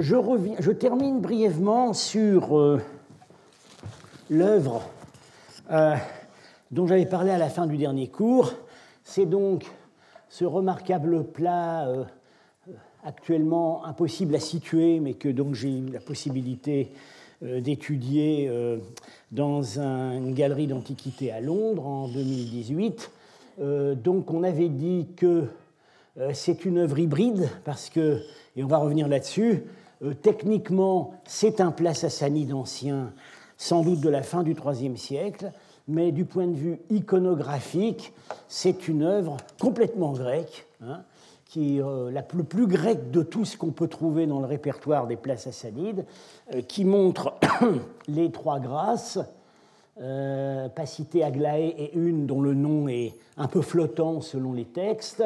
je, termine brièvement sur euh, l'œuvre euh, dont j'avais parlé à la fin du dernier cours. C'est donc ce remarquable plat euh, actuellement impossible à situer, mais que donc j'ai eu la possibilité d'étudier dans une galerie d'antiquité à Londres en 2018. donc on avait dit que c'est une œuvre hybride parce que, et on va revenir là-dessus, euh, techniquement, c'est un plat sassanide ancien, sans doute de la fin du IIIe siècle, mais du point de vue iconographique, c'est une œuvre complètement grecque, hein, qui euh, la, plus grec de tout ce qu'on peut trouver dans le répertoire des plats sassanides, euh, qui montre les trois grâces, Pacité, Aglaé et une dont le nom est un peu flottant selon les textes,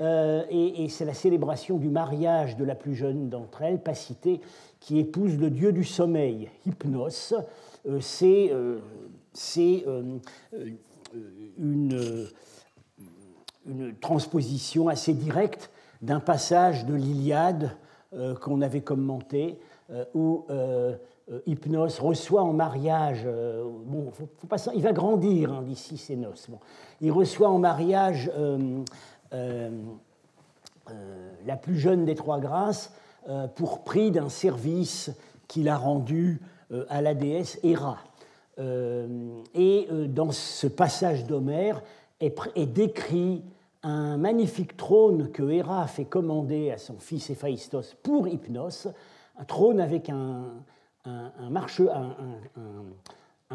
euh, et, c'est la célébration du mariage de la plus jeune d'entre elles, Pacité, qui épouse le dieu du sommeil, Hypnos. Euh, c'est euh, une, transposition assez directe d'un passage de l'Iliade qu'on avait commenté, où Hypnos reçoit en mariage, bon, il va grandir hein, d'ici ses noces, bon, il reçoit en mariage la plus jeune des trois grâces euh, pour prix d'un service qu'il a rendu à la déesse Héra. et dans ce passage d'Homère est, décrit un magnifique trône que Héra fait commander à son fils Héphaïstos pour Hypnos, un trône avec un, un, un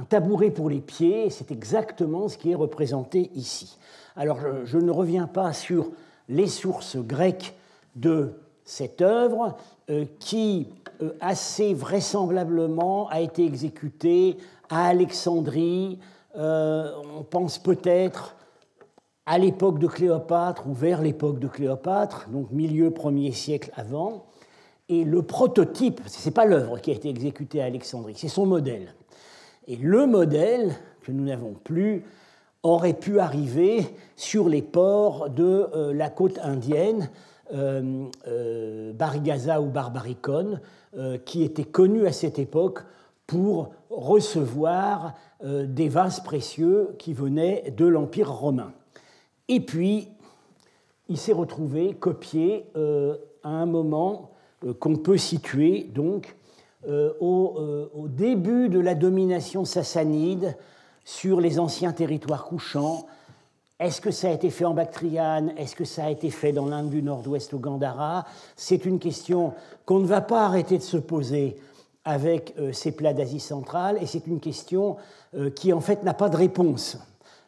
tabouret pour les pieds, c'est exactement ce qui est représenté ici. Alors je, ne reviens pas sur les sources grecques de cette œuvre euh, qui euh, assez vraisemblablement a été exécutée à Alexandrie. Euh, on pense peut-être à l'époque de Cléopâtre ou vers l'époque de Cléopâtre, donc milieu 1er siècle avant. Et le prototype, ce n'est pas l'œuvre qui a été exécutée à Alexandrie, c'est son modèle. Et le modèle que nous n'avons plus aurait pu arriver sur les ports de euh, la côte indienne, euh, euh, Barigaza ou Barbaricon, qui était connu à cette époque pour recevoir des vases précieux qui venaient de l'Empire romain. Et puis, il s'est retrouvé copié à un moment qu'on peut situer donc au, au, début de la domination sassanide sur les anciens territoires couchants. Est-ce que ça a été fait en Bactriane? Est-ce que ça a été fait dans l'Inde du Nord-Ouest au Gandhara? C'est une question qu'on ne va pas arrêter de se poser avec euh, ces plats d'Asie centrale, et c'est une question euh, qui en fait n'a pas de réponse,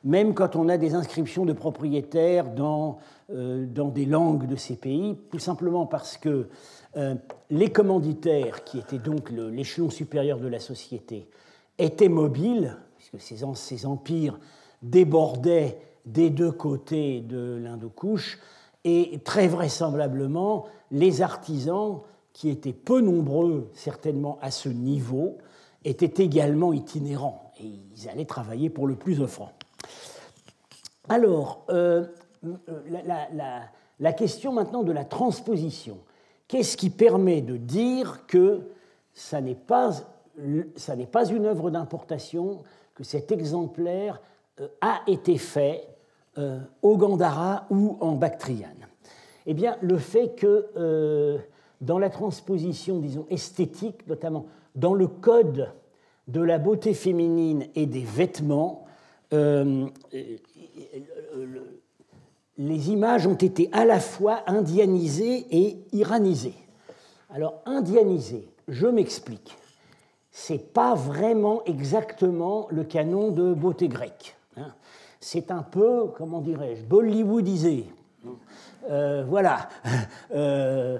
même quand on a des inscriptions de propriétaires dans, euh, dans des langues de ces pays, tout simplement parce que les commanditaires, qui étaient donc l'échelon supérieur de la société, étaient mobiles ces, ces empires débordaient des deux côtés de l'Indo-Couche, et très vraisemblablement, les artisans, qui étaient peu nombreux certainement à ce niveau, étaient également itinérants, et ils allaient travailler pour le plus offrant. Alors, euh, la, la, question maintenant de la transposition. Qu'est-ce qui permet de dire que ça n'est pas, pas une œuvre d'importation, que cet exemplaire euh, a été fait euh, au Gandhara ou en Bactriane? Eh bien, le fait que euh, dans la transposition, disons, esthétique, notamment dans le code de la beauté féminine et des vêtements, les images ont été à la fois indianisées et iranisées. Alors, indianisées, je m'explique c'est pas vraiment exactement le canon de beauté grecque. Hein. C'est un peu, comment dirais-je, bollywoodisé. Euh, voilà. Euh,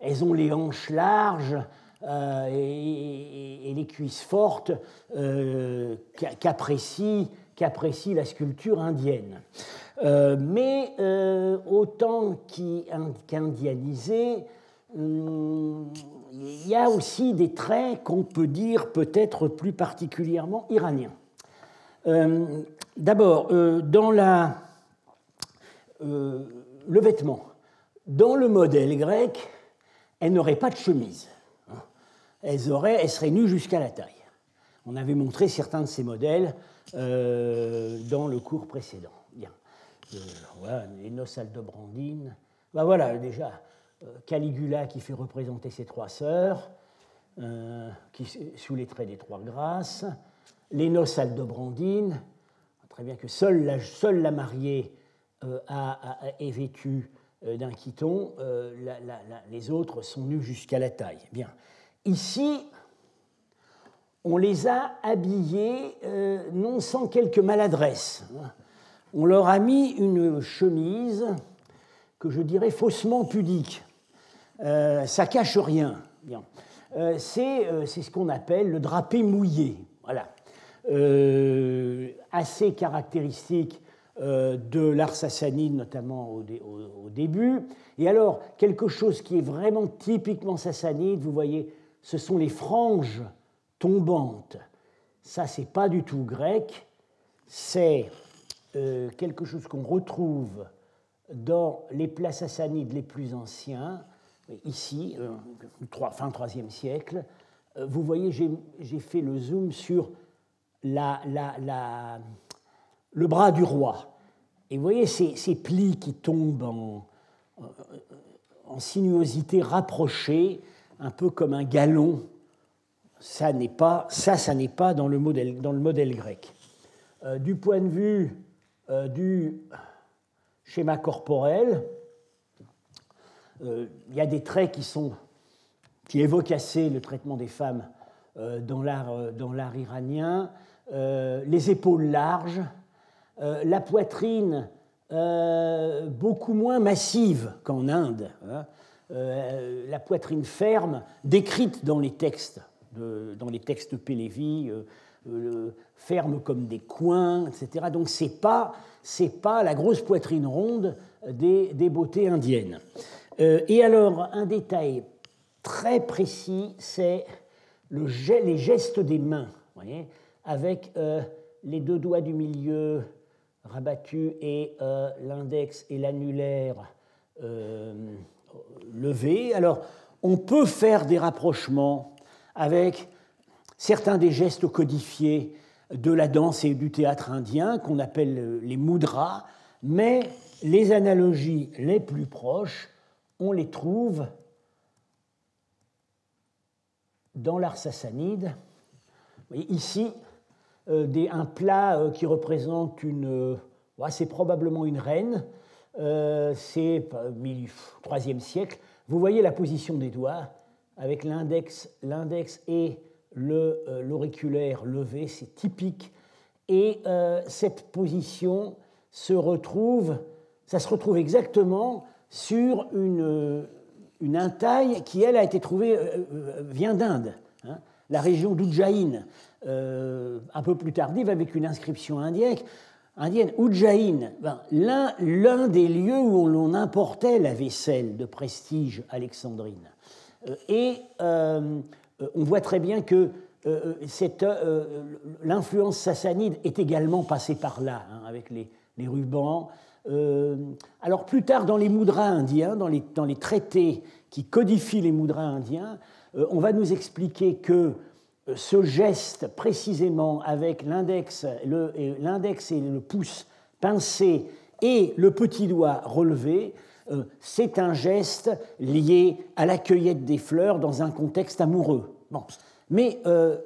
elles, ont, les hanches larges euh, et, les cuisses fortes qu'apprécie la sculpture indienne. mais autant qu'indianisé, hum, il y a aussi des traits qu'on peut dire peut-être plus particulièrement iraniens. Euh, d'abord, euh, dans la, euh, le vêtement, dans le modèle grec, elles n'auraient pas de chemise. Hein. Elles, auraient, elles seraient nues jusqu'à la taille. On avait montré certains de ces modèles euh, dans le cours précédent. Bien. Euh, voilà, aldobrandines. Ben voilà, déjà, euh, Caligula qui fait représenter ses trois sœurs, qui, sous les traits des trois grâces. Les noces aldobrandines, très bien que seule la, seule la mariée a, est vêtue d'un quiton, les autres sont nus jusqu'à la taille. Bien. Ici, on les a habillés euh, non sans quelque maladresse. On leur a mis une chemise que je dirais faussement pudique. Euh, ça cache rien. Euh, c'est ce qu'on appelle le drapé mouillé. Voilà. assez caractéristique de l'art sassanide, notamment au, au, début. Et alors, quelque chose qui est vraiment typiquement sassanide, vous voyez, ce sont les franges tombante. Ça, c'est pas du tout grec, c'est euh, quelque chose qu'on retrouve dans les plats sassanides les plus anciens, ici, euh, fin 3e siècle. Euh, vous voyez, j'ai fait le zoom sur le bras du roi. Et vous voyez ces, ces plis qui tombent en, en sinuosité rapprochée, un peu comme un galon ça, n'est pas, ça, ça n'est pas dans le modèle, dans le modèle grec. Euh, du point de vue euh, du schéma corporel, euh, il y a des traits qui, sont, qui évoquent assez le traitement des femmes dans l'art iranien. les épaules larges, la poitrine beaucoup moins massive qu'en Inde, hein. la poitrine ferme décrite dans les textes dans les textes Pélévi, euh, euh, ferme comme des coins, etc. Donc ce n'est pas, pas la grosse poitrine ronde des, beautés indiennes. Euh, et alors, un détail très précis, c'est le, les gestes des mains, avec les deux doigts du milieu rabattus et l'index et l'annulaire levés. Alors, on peut faire des rapprochements avec certains des gestes codifiés de la danse et du théâtre indien qu'on appelle les mudras, mais les analogies les plus proches, on les trouve dans l'art sassanide. Ici, euh, un plat euh, qui représente une. Euh, c'est probablement une reine, c'est 3e siècle. Vous voyez la position des doigts avec l'index, l'index et euh, l'auriculaire levé, c'est typique. Et euh, cette position se retrouve, ça se retrouve exactement sur une, euh, une intaille qui, elle, a été trouvée, vient d'Inde, hein. la région d'Ujjain, un peu plus tardive, avec une inscription indienne. Indienne, Ujjain, ben, l'un, l'un des lieux où l'on importait la vaisselle de prestige alexandrine. Euh, et euh, on voit très bien que euh, l'influence sassanide est également passée par là, hein, avec les, rubans. alors plus tard, dans les moudras indiens, dans les, dans les traités qui codifient les moudras indiens, on va nous expliquer que ce geste, précisément avec l'index et le pouce pincés et le petit doigt relevé, euh, c'est un geste lié à la cueillette des fleurs dans un contexte amoureux. Mais euh,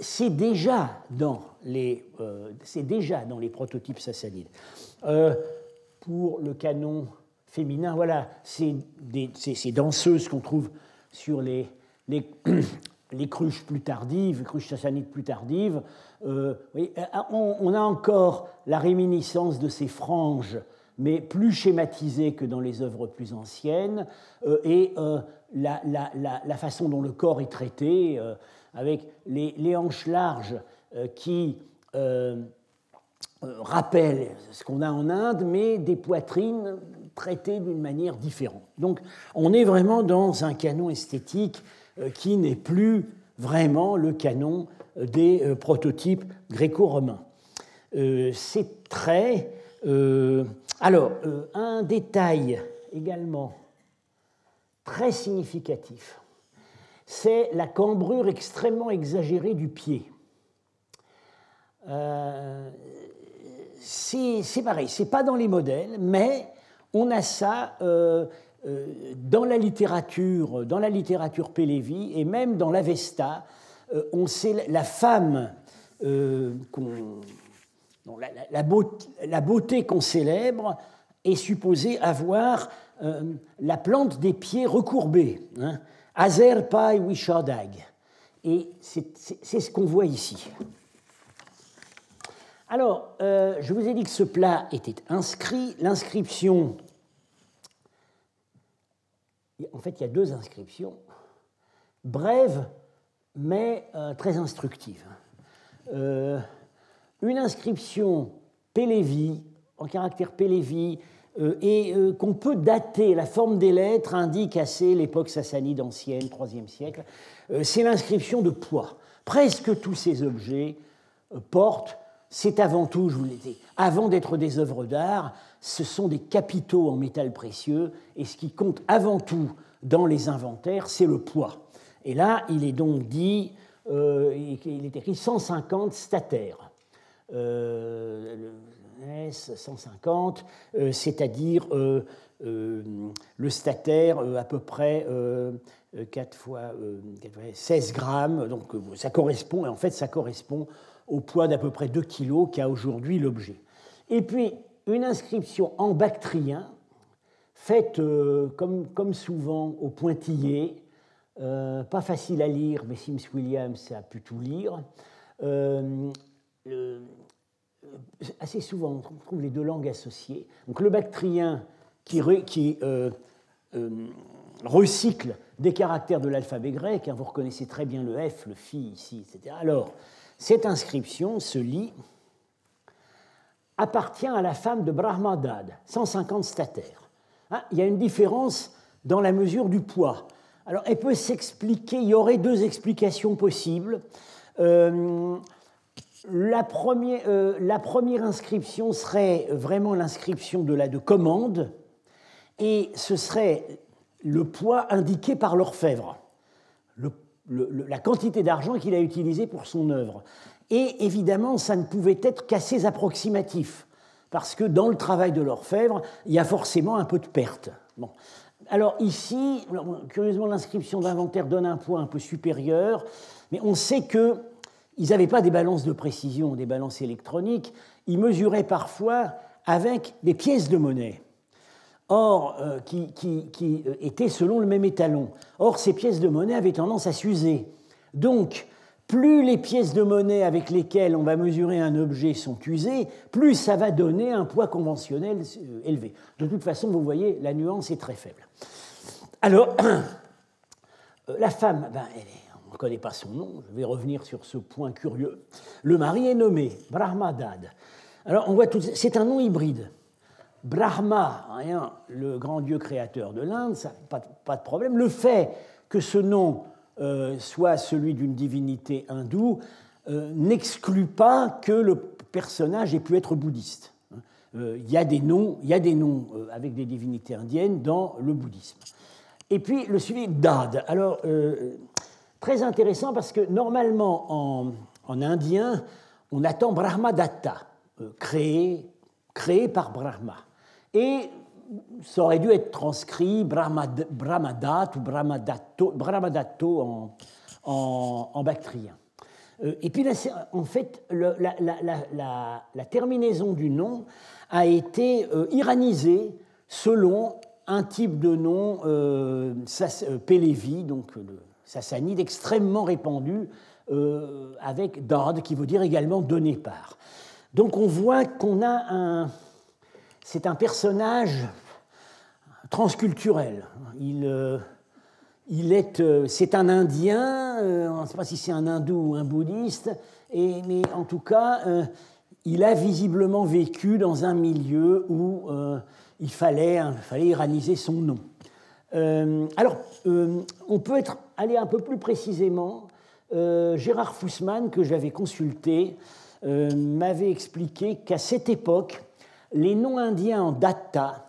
c'est déjà, dans les, euh, déjà dans les prototypes sassanides. pour le canon féminin, voilà, c'est ces danseuses qu'on trouve sur les, les, les, cruches plus tardives, cruches sassanides plus tardives. on, on, a encore la réminiscence de ces franges mais plus schématisé que dans les œuvres plus anciennes, euh, et euh, la, façon dont le corps est traité, euh, avec les, hanches larges qui rappellent ce qu'on a en Inde, mais des poitrines traitées d'une manière différente. Donc on est vraiment dans un canon esthétique qui n'est plus vraiment le canon des prototypes gréco-romains. Ces traits alors, euh, un détail également très significatif. C'est la cambrure extrêmement exagérée du pied. Euh, c'est pareil, c'est pas dans les modèles, mais on a ça euh, euh, dans la littérature, dans la littérature Pélévi et même dans l'Avesta. on sait la femme la, beauté, qu'on célèbre est supposée avoir la plante des pieds recourbés. Hein, Wishadag. Et c'est ce qu'on voit ici. Alors, euh, je vous ai dit que ce plat était inscrit. L'inscription, en fait, il y a deux inscriptions, brèves, mais euh, très instructives. Euh, une inscription Pélévi, en caractère Pélévi, et qu'on peut dater, la forme des lettres indique assez l'époque sassanide ancienne, 3e siècle, c'est l'inscription de poids. Presque tous ces objets portent c'est avant tout, je vous l'ai dit, avant d'être des œuvres d'art, ce sont des capitaux en métal précieux, et ce qui compte avant tout dans les inventaires, c'est le poids. Et là, il est donc dit, euh, il est écrit 150 statères. Euh, 150, euh, c'est-à-dire euh, le statère à peu près 4 fois, 16 grammes, donc ça correspond, en fait ça correspond au poids d'à peu près 2 kg qu'a aujourd'hui l'objet. Et puis une inscription en bactrien, faite comme, comme, souvent au pointillé, pas facile à lire, mais Sims Williams a pu tout lire. Assez souvent, on trouve les deux langues associées. Donc le bactrien qui, qui recycle des caractères de l'alphabet grec, hein, vous reconnaissez très bien le F, le phi ici, etc. Alors, cette inscription se lit appartient à la femme de Brahmadad, 150 statères. Hein, il y a une différence dans la mesure du poids. Alors, elle peut s'expliquer, il y aurait deux explications possibles. Euh, la, première, euh, la, première, inscription serait vraiment l'inscription de la de commande, et ce serait le poids indiqué par l'orfèvre. La quantité d'argent qu'il a utilisé pour son œuvre. Et évidemment, ça ne pouvait être qu'assez approximatif, parce que dans le travail de l'orfèvre, il y a forcément un peu de perte. Bon. Alors ici, curieusement, l'inscription d'inventaire donne un poids un peu supérieur, mais on sait qu'ils n'avaient pas des balances de précision, des balances électroniques, ils mesuraient parfois avec des pièces de monnaie or, euh, qui, euh, étaient selon le même étalon. Or, ces pièces de monnaie avaient tendance à s'user. Donc, plus les pièces de monnaie avec lesquelles on va mesurer un objet sont usées, plus ça va donner un poids conventionnel euh, élevé. De toute façon, vous voyez, la nuance est très faible. Alors, la femme, ben, on ne connaît pas son nom, je vais revenir sur ce point curieux. Le mari est nommé Brahmadad. Alors, on voit tout, c'est un nom hybride. Brahma, rien, le grand dieu créateur de l'Inde, pas, pas, de problème. Le fait que ce nom euh, soit celui d'une divinité hindoue euh, n'exclut pas que le personnage ait pu être bouddhiste. Euh, il y a des noms, il y a des noms avec des divinités indiennes dans le bouddhisme. Et puis le suivi Dad. Alors, très intéressant parce que normalement en, en indien, on attend Brahmadatta, créé, créé par Brahma. Et ça aurait dû être transcrit Brahmadat ou Brahmadato, en, bactrien. Euh, et puis là, en fait, la, terminaison du nom a été euh, iranisée selon un type de nom euh, donc le sassanide, extrêmement répandu, avec Dard, qui veut dire également donner par. Donc on voit qu'on a un, c'est un personnage transculturel. Il, euh, est, euh, c'est un Indien, euh, on ne sait pas si c'est un hindou ou un bouddhiste, mais en tout cas, il a visiblement vécu dans un milieu où il fallait, fallait iraniser son nom. Alors, on peut être, aller un peu plus précisément. Gérard Fussman, que j'avais consulté, m'avait expliqué qu'à cette époque, les noms indiens en datta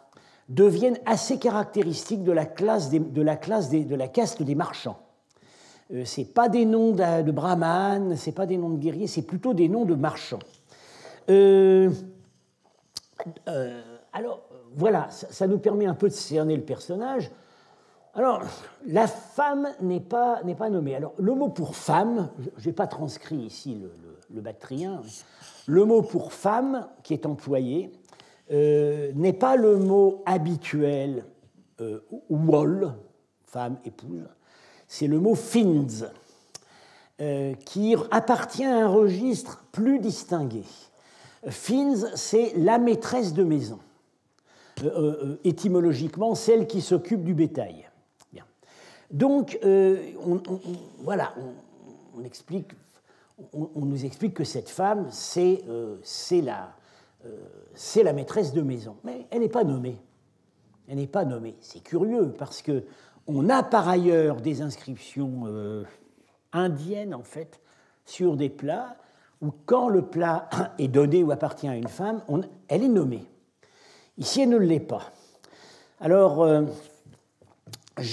deviennent assez caractéristiques de la, classe de, la classe de la caste des marchands. Euh, ce n'est pas des noms de, de brahmanes, ce n'est pas des noms de guerriers, c'est plutôt des noms de marchands. Euh, euh, alors, voilà, ça, nous permet un peu de cerner le personnage. Alors, la femme n'est pas, nommée. Alors, le mot pour femme, je n'ai pas transcrit ici le, le, bactrien, le mot pour femme qui est employé n'est pas le mot habituel wall, femme, épouse, c'est le mot fins, euh, qui appartient à un registre plus distingué. Fins, c'est la maîtresse de maison. Euh, euh, étymologiquement, celle qui s'occupe du bétail. Donc, on, voilà, on, nous explique que cette femme, c'est la, maîtresse de maison. Mais elle n'est pas nommée. Elle n'est pas nommée. C'est curieux parce que on a par ailleurs des inscriptions euh, indiennes, en fait, sur des plats où, quand le plat est donné ou appartient à une femme, elle est nommée. Ici, elle ne l'est pas. Alors, euh,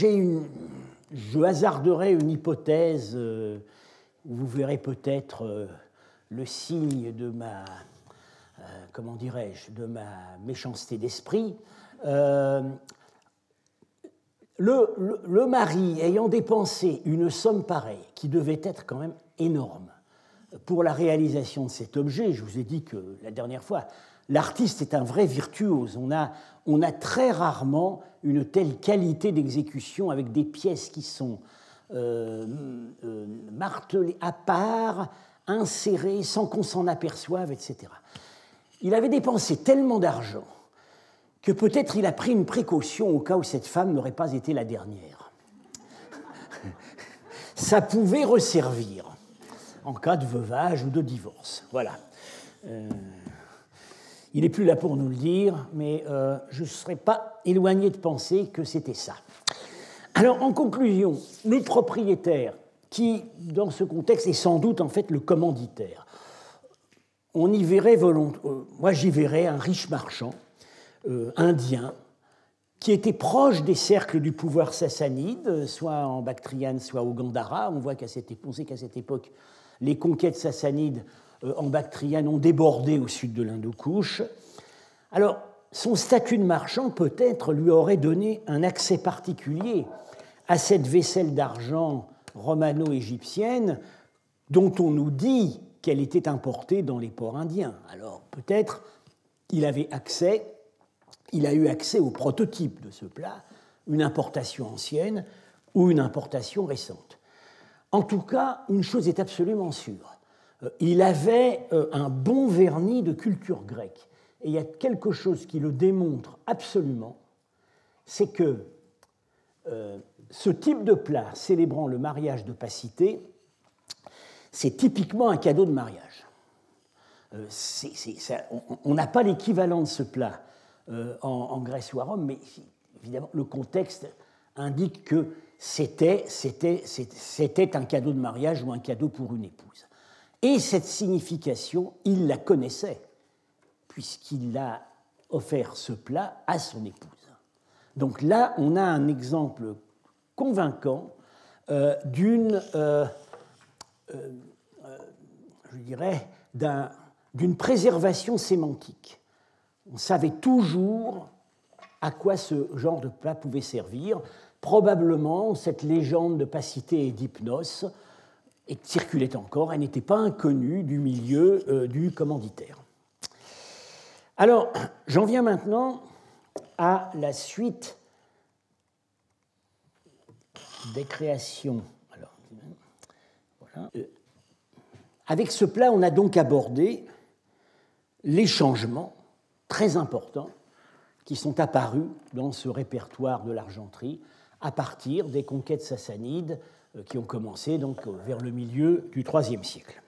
une, je hasarderai une hypothèse euh, où vous verrez peut-être le signe de ma, comment dirais-je, de ma méchanceté d'esprit. Le, mari ayant dépensé une somme pareille, qui devait être quand même énorme, pour la réalisation de cet objet, je vous ai dit que la dernière fois, l'artiste est un vrai virtuose. On a, très rarement une telle qualité d'exécution avec des pièces qui sont euh, euh, martelées à part, insérées sans qu'on s'en aperçoive, etc. Il avait dépensé tellement d'argent que peut-être il a pris une précaution au cas où cette femme n'aurait pas été la dernière. Ça pouvait resservir en cas de veuvage ou de divorce. Voilà. Euh, il n'est plus là pour nous le dire, mais euh, je ne serais pas éloigné de penser que c'était ça. Alors, en conclusion, le propriétaire, qui, dans ce contexte, est sans doute en fait le commanditaire, on y verrait volontairement, euh, moi j'y verrais un riche marchand euh, indien qui était proche des cercles du pouvoir sassanide, soit en Bactriane, soit au Gandhara. On voit qu'à cette, époque, les conquêtes sassanides en Bactriane ont débordé au sud de l'Indo-Couche. Alors, son statut de marchand, peut-être, lui aurait donné un accès particulier à cette vaisselle d'argent romano-égyptienne dont on nous dit qu'elle était importée dans les ports indiens. Alors, peut-être, il avait accès il a eu accès au prototype de ce plat, une importation ancienne ou une importation récente. En tout cas, une chose est absolument sûre. Euh, il avait euh, un bon vernis de culture grecque. Et il y a quelque chose qui le démontre absolument, c'est que euh, ce type de plat célébrant le mariage de Pacité, c'est typiquement un cadeau de mariage. on n'a pas l'équivalent de ce plat euh, en, Grèce ou à Rome, mais évidemment, le contexte indique que c'était, un cadeau de mariage ou un cadeau pour une épouse. Et cette signification, il la connaissait, puisqu'il a offert ce plat à son épouse. Donc là, on a un exemple convaincant euh, d'une, euh, je dirais, d'une préservation sémantique on savait toujours à quoi ce genre de plat pouvait servir. Probablement, cette légende de pacité et d'hypnose circulait encore, elle n'était pas inconnue du milieu euh, du commanditaire. Alors, j'en viens maintenant à la suite des créations. Euh, avec ce plat, on a donc abordé les changements très importants qui sont apparus dans ce répertoire de l'argenterie à partir des conquêtes sassanides qui ont commencé donc vers le milieu du IIIe siècle.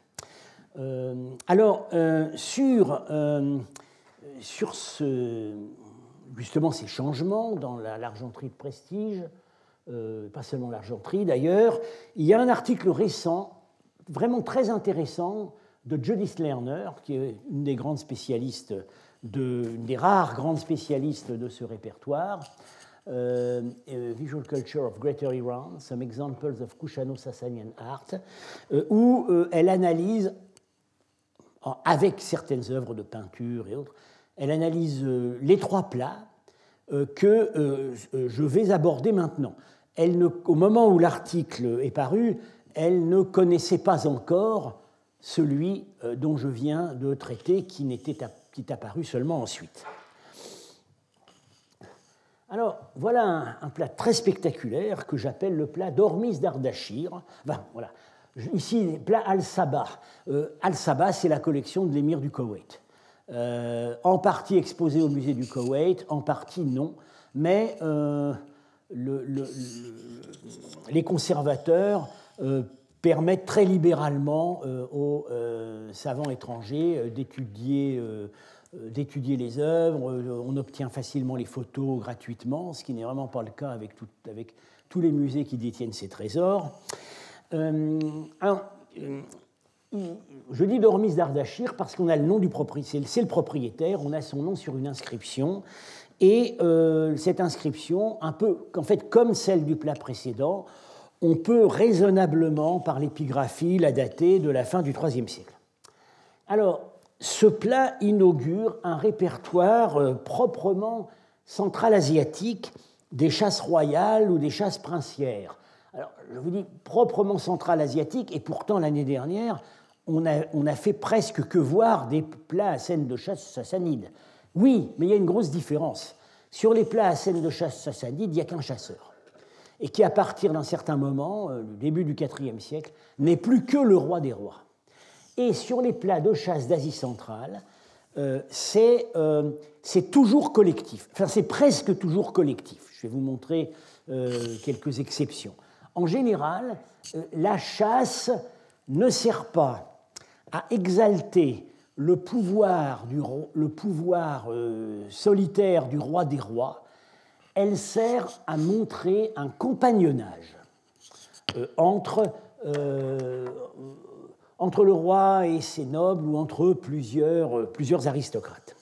Euh, alors, euh, sur, sur ce, justement ces changements dans l'argenterie de prestige, pas seulement l'argenterie d'ailleurs, il y a un article récent, vraiment très intéressant, de Judith Lerner, qui est une des grandes spécialistes des rares grandes spécialistes de ce répertoire. Euh, Visual Culture of Greater Iran, Some Examples of Kushano-Sassanian Art, euh, où euh, elle analyse, avec certaines œuvres de peinture et autres, elle analyse les trois plats que je vais aborder maintenant. Elle au moment où l'article est paru, elle ne connaissait pas encore celui dont je viens de traiter, qui, n'était, qui est apparu seulement ensuite. Alors, voilà un, plat très spectaculaire que j'appelle le plat d'Ormis d'Ardachir. voilà. Ici, plat Al-Sabah. Euh, Al-Sabah, c'est la collection de l'émir du Koweït. Euh, en partie exposé au musée du Koweït, en partie non. Mais euh, les conservateurs permettent très libéralement aux savants étrangers d'étudier d'étudier les œuvres, euh, on obtient facilement les photos gratuitement, ce qui n'est vraiment pas le cas avec, tous les musées qui détiennent ces trésors. Euh, je dis Dormis d'Ardachir parce qu'on a le nom du propriétaire, c'est le propriétaire, on a son nom sur une inscription, et cette inscription, un peu, en fait, comme celle du plat précédent, on peut raisonnablement, par l'épigraphie, la dater de la fin du IIIe siècle. Alors, ce plat inaugure un répertoire euh, proprement central-asiatique des chasses royales ou des chasses princières. Alors, je vous dis proprement central-asiatique, et pourtant l'année dernière, on a, on a, fait presque que voir des plats à scène de chasse sassanides. Oui, mais il y a une grosse différence. Sur les plats à scène de chasse sassanides, il n'y a qu'un chasseur. Et qui, à partir d'un certain moment, euh, le début du IVe siècle, n'est plus que le roi des rois. Et sur les plats de chasse d'Asie centrale, euh, euh, c'est toujours collectif. Enfin, c'est presque toujours collectif. Je vais vous montrer euh, quelques exceptions. En général, la chasse ne sert pas à exalter le pouvoir, du, le pouvoir solitaire du roi des rois, elle sert à montrer un compagnonnage entre, entre le roi et ses nobles ou entre plusieurs, euh, plusieurs aristocrates.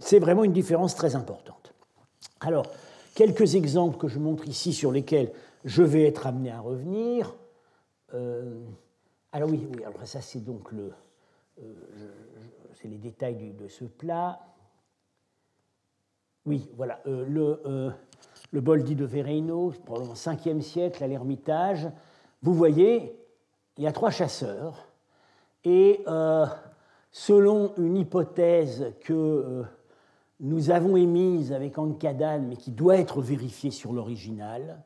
C'est vraiment une différence très importante. Alors, quelques exemples que je montre ici sur lesquels je vais être amené à revenir. Euh, alors oui, oui, alors ça c'est donc le, euh, c'est les détails de ce plat. Oui, voilà, le, le bol dit de Vereino, probablement 5e siècle à l'Ermitage. Vous voyez, il y a trois chasseurs, et euh, selon une hypothèse que euh, nous avons émise avec Ankadan, mais qui doit être vérifiée sur l'original,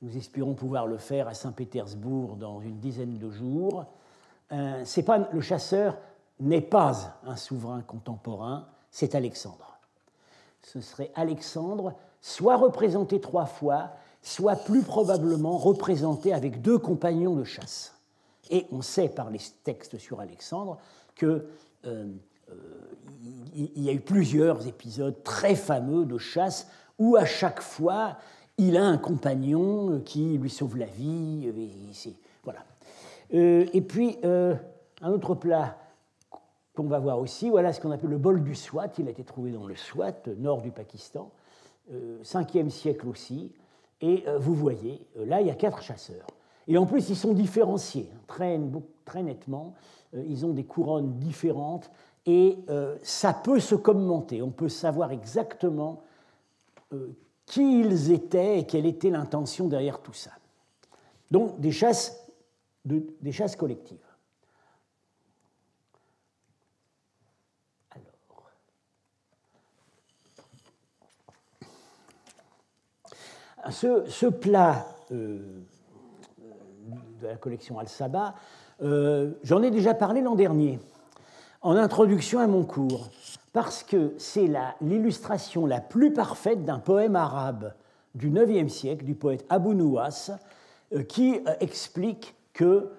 nous espérons pouvoir le faire à Saint-Pétersbourg dans une dizaine de jours. Euh, le chasseur n'est pas un souverain contemporain, c'est Alexandre. Ce serait Alexandre, soit représenté trois fois, soit plus probablement représenté avec deux compagnons de chasse. Et on sait par les textes sur Alexandre qu'il euh, euh, y a eu plusieurs épisodes très fameux de chasse où à chaque fois il a un compagnon qui lui sauve la vie. Et, voilà. Euh, et puis un autre plat qu'on va voir aussi, voilà ce qu'on appelle le bol du Swat. Il a été trouvé dans le Swat, nord du Pakistan, 5e siècle aussi. Et vous voyez, là, il y a quatre chasseurs. Et en plus, ils sont différenciés hein, très, nettement. Euh, ils ont des couronnes différentes et euh, ça peut se commenter. On peut savoir exactement euh, qui ils étaient et quelle était l'intention derrière tout ça. Donc des chasses, des chasses collectives. Alors. Ce plat de la collection Al-Saba. Euh, j'en ai déjà parlé l'an dernier, en introduction à mon cours, parce que c'est l'illustration la, plus parfaite d'un poème arabe du IXe siècle, du poète Abu Nuwas, euh, qui euh, explique que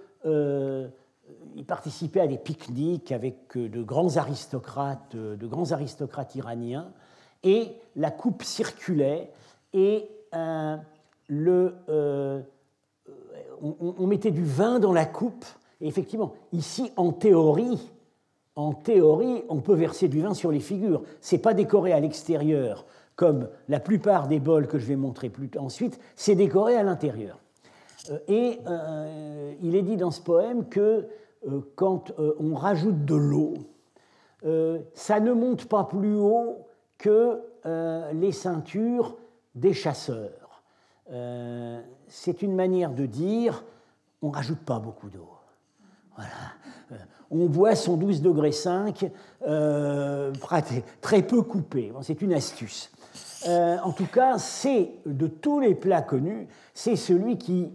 il participait à des pique-niques avec de grands aristocrates, de grands aristocrates iraniens, et la coupe circulait et le, on, mettait du vin dans la coupe. Et effectivement, ici, en théorie, en théorie, on peut verser du vin sur les figures. Ce n'est pas décoré à l'extérieur, comme la plupart des bols que je vais montrer ensuite, c'est décoré à l'intérieur. Euh, et euh, il est dit dans ce poème que euh, quand on rajoute de l'eau, ça ne monte pas plus haut que les ceintures des chasseurs. C'est une manière de dire on ne rajoute pas beaucoup d'eau. Voilà on boit son 12 degrés 5 très peu coupé. c'est une astuce. en tout cas, c'est de tous les plats connus, c'est celui qui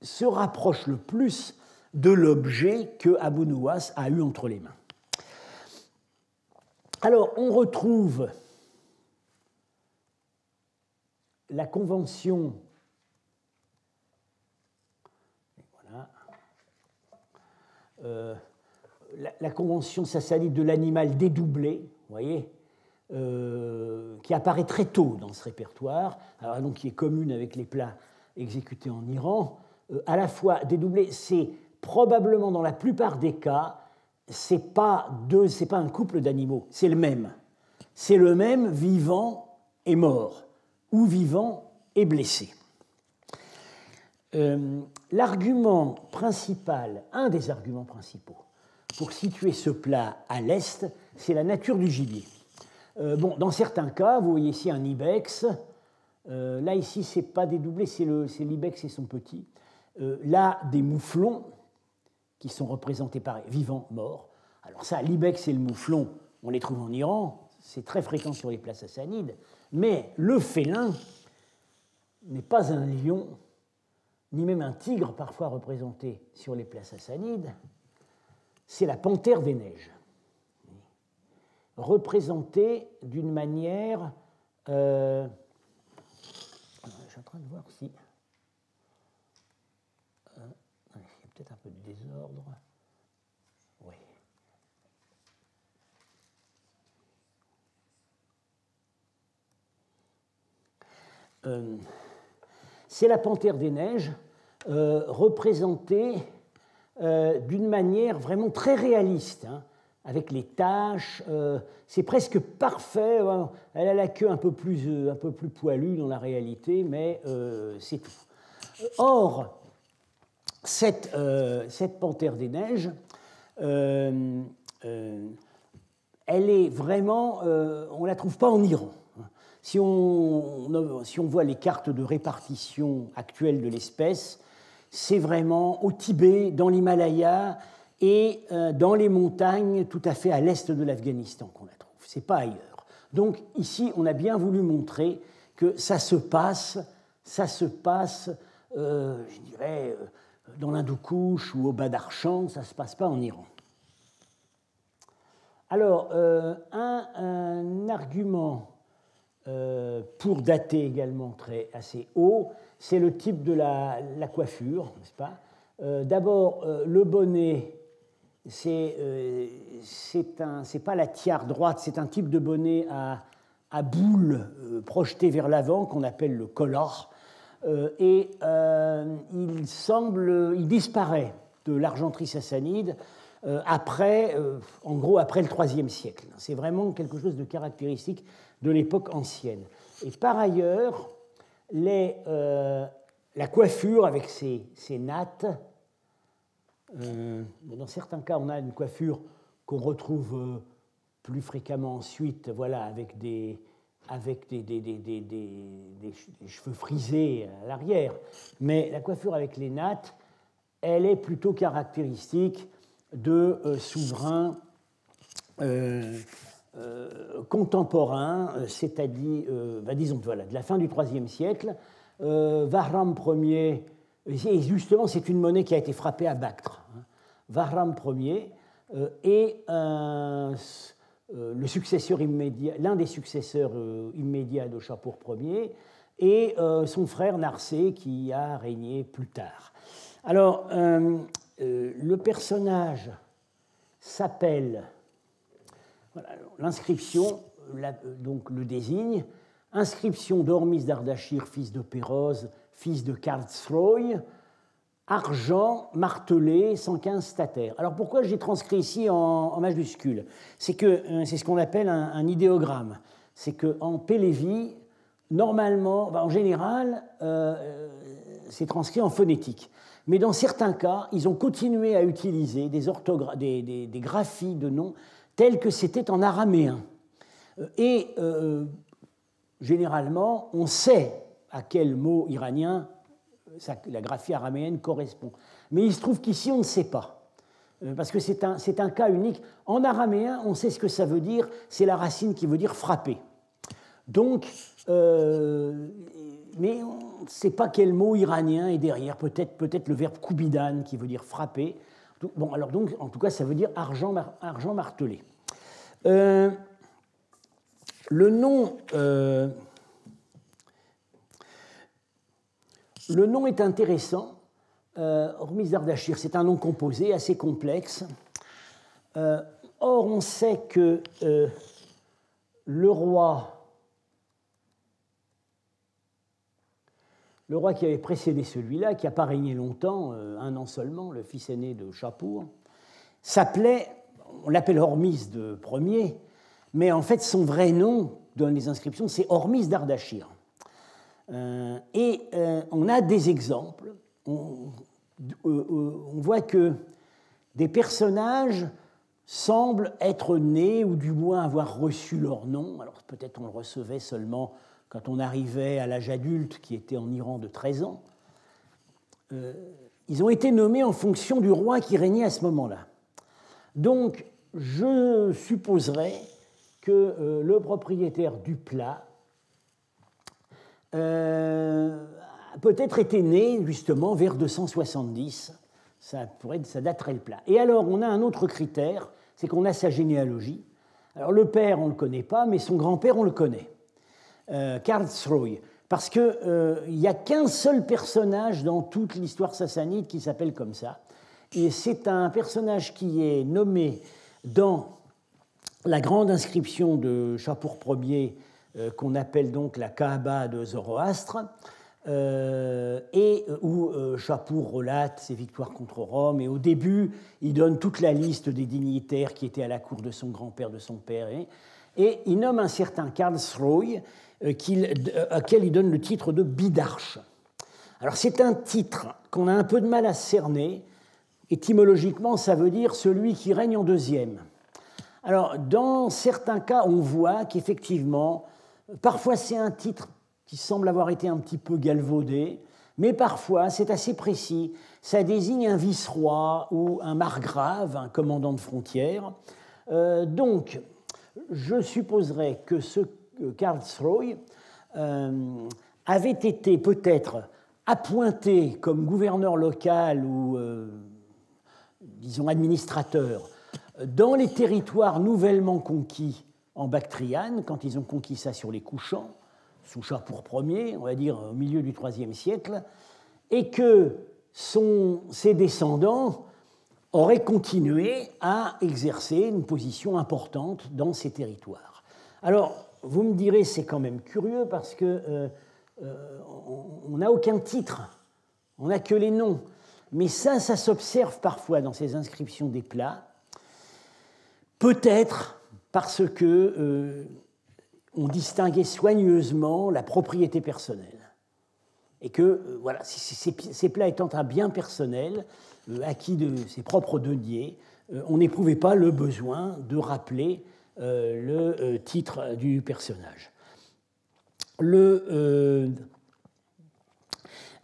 se rapproche le plus de l'objet que Abu Nuwas a eu entre les mains. Alors, on retrouve la convention. Euh, la, convention sassanide de l'animal dédoublé, voyez, euh, qui apparaît très tôt dans ce répertoire, alors donc qui est commune avec les plats exécutés en Iran. Euh, à la fois dédoublé, c'est probablement dans la plupart des cas, c'est pas deux, c'est pas un couple d'animaux, c'est le même. C'est le même vivant et mort, ou vivant et blessé. L'argument principal, un des arguments principaux pour situer ce plat à l'est, c'est la nature du gibier. Euh, bon, dans certains cas, vous voyez ici un ibex. là, ici, c'est pas dédoublé, c'est l'ibex et son petit. Euh, là des mouflons qui sont représentés par vivants, morts. Alors ça, l'ibex et le mouflon, on les trouve en Iran, c'est très fréquent sur les places sassanides, mais le félin n'est pas un lion, ni même un tigre parfois représenté sur les places sassanides, c'est la panthère des neiges, représentée d'une manière... Euh, je suis en train de voir si... un peu de désordre. Oui. Euh, c'est la panthère des neiges euh, représentée euh, d'une manière vraiment très réaliste, hein, avec les taches. c'est presque parfait. Elle a la queue un peu plus, un peu plus poilue dans la réalité, mais c'est tout. Or, cette, euh, cette panthère des neiges, euh, euh, elle est vraiment, on ne la trouve pas en Iran. Si on, voit les cartes de répartition actuelles de l'espèce, c'est vraiment au Tibet, dans l'Himalaya et dans les montagnes tout à fait à l'est de l'Afghanistan qu'on la trouve. C'est pas ailleurs. Donc ici, on a bien voulu montrer que ça se passe, ça se passe, je dirais, dans l'Hindoukouche ou au Badarchan, ça ne se passe pas en Iran. Alors, euh, un, argument euh, pour dater également très assez haut, c'est le type de la, coiffure, n'est-ce pas? Euh, D'abord, le bonnet, c'est n'est pas la tiare droite, c'est un type de bonnet à, à boule projeté vers l'avant qu'on appelle le collar. Euh, et euh, il semble, il disparaît de l'argenterie sassanide euh, après, en gros, après le IIIe siècle. C'est vraiment quelque chose de caractéristique de l'époque ancienne. Et par ailleurs, les, la coiffure avec ses, nattes, dans certains cas, on a une coiffure qu'on retrouve plus fréquemment ensuite, voilà, avec des, cheveux frisés à l'arrière. Mais la coiffure avec les nattes, elle est plutôt caractéristique de euh, souverains euh, euh, contemporains, c'est-à-dire, bah, disons, voilà, de la fin du IIIe siècle. Vahram Ier, et justement, c'est une monnaie qui a été frappée à Bactre. Hein. Vahram Ier est euh, le successeur immédiat, l'un des successeurs euh, immédiats de Chapour Ier, et euh, son frère Narcée qui a régné plus tard. Alors, le personnage s'appelle, l'inscription donc le désigne, inscription d'Ormis d'Ardachir, fils de Péroz, fils de Karlsroy, argent martelé 115 statères. Alors pourquoi j'ai transcrit ici en, majuscule? C'est que euh, c'est ce qu'on appelle un, idéogramme. C'est qu'en Pélévi, normalement, bah, en général, euh, c'est transcrit en phonétique. Mais dans certains cas, ils ont continué à utiliser des, graphies de noms tels que c'était en araméen. Euh, et généralement, on sait à quel mot iranien la graphie araméenne correspond. Mais il se trouve qu'ici, on ne sait pas, euh, parce que c'est un, un, cas unique. En araméen, on sait ce que ça veut dire, c'est la racine qui veut dire frapper. Donc, euh, mais on ne sait pas quel mot iranien est derrière, peut-être peut le verbe kubidan qui veut dire frapper. Bon, alors donc, en tout cas, ça veut dire argent, argent martelé. Euh, le nom Le nom est intéressant. Euh, Hormis c'est un nom composé assez complexe. Euh, or, on sait que euh, le roi, le roi qui avait précédé celui-là, qui n'a pas régné longtemps, un an seulement, le fils aîné de Chapour, s'appelait, on l'appelle Hormis de premier, mais en fait son vrai nom dans les inscriptions, c'est Hormis d'Ardachir. Euh, et euh, on a des exemples. Euh, on, voit que des personnages semblent être nés ou du moins avoir reçu leur nom. Alors peut-être on le recevait seulement quand on arrivait à l'âge adulte, qui était en Iran de 13 ans. ils ont été nommés en fonction du roi qui régnait à ce moment-là. Donc je supposerais que le propriétaire du plat euh, peut-être était né justement vers 270. Ça, pourrait, ça daterait le plat. Et alors, on a un autre critère, c'est qu'on a sa généalogie. Alors, le père, on ne le connaît pas, mais son grand-père, on le connaît. Euh, Karlsruhe. Parce qu'il euh, n'y a qu'un seul personnage dans toute l'histoire sassanide qui s'appelle comme ça. Et c'est un personnage qui est nommé dans la grande inscription de Chapour Ier euh, qu'on appelle donc la Kaaba de Zoroastre, euh, et euh, où Chapour relate ses victoires contre Rome. Et au début, il donne toute la liste des dignitaires qui étaient à la cour de son grand-père, de son père. Et, il nomme un certain Karlsruhe, auquel il donne le titre de Bidarche. Alors c'est un titre qu'on a un peu de mal à cerner. Étymologiquement, ça veut dire celui qui règne en deuxième. Alors, dans certains cas, on voit qu'effectivement, Parfois, c'est un titre qui semble avoir été un petit peu galvaudé, mais parfois, c'est assez précis. Ça désigne un vice-roi ou un margrave, un commandant de frontière. Euh, donc, je supposerais que ce Karlsruhe euh, avait été peut-être appointé comme gouverneur local ou, euh, disons, administrateur dans les territoires nouvellement conquis en Bactriane, quand ils ont conquis ça sur les couchants, sous Chapour Ier, on va dire au milieu du IIIe siècle, et que son, ses descendants auraient continué à exercer une position importante dans ces territoires. Alors, vous me direz, c'est quand même curieux parce que euh, euh, on n'a aucun titre, on n'a que les noms. Mais ça, ça s'observe parfois dans ces inscriptions des plats. Peut-être parce que euh, on distinguait soigneusement la propriété personnelle. Et que, voilà, ces, plats étant un bien personnel, acquis de ses propres deniers, on n'éprouvait pas le besoin de rappeler le titre du personnage. Le,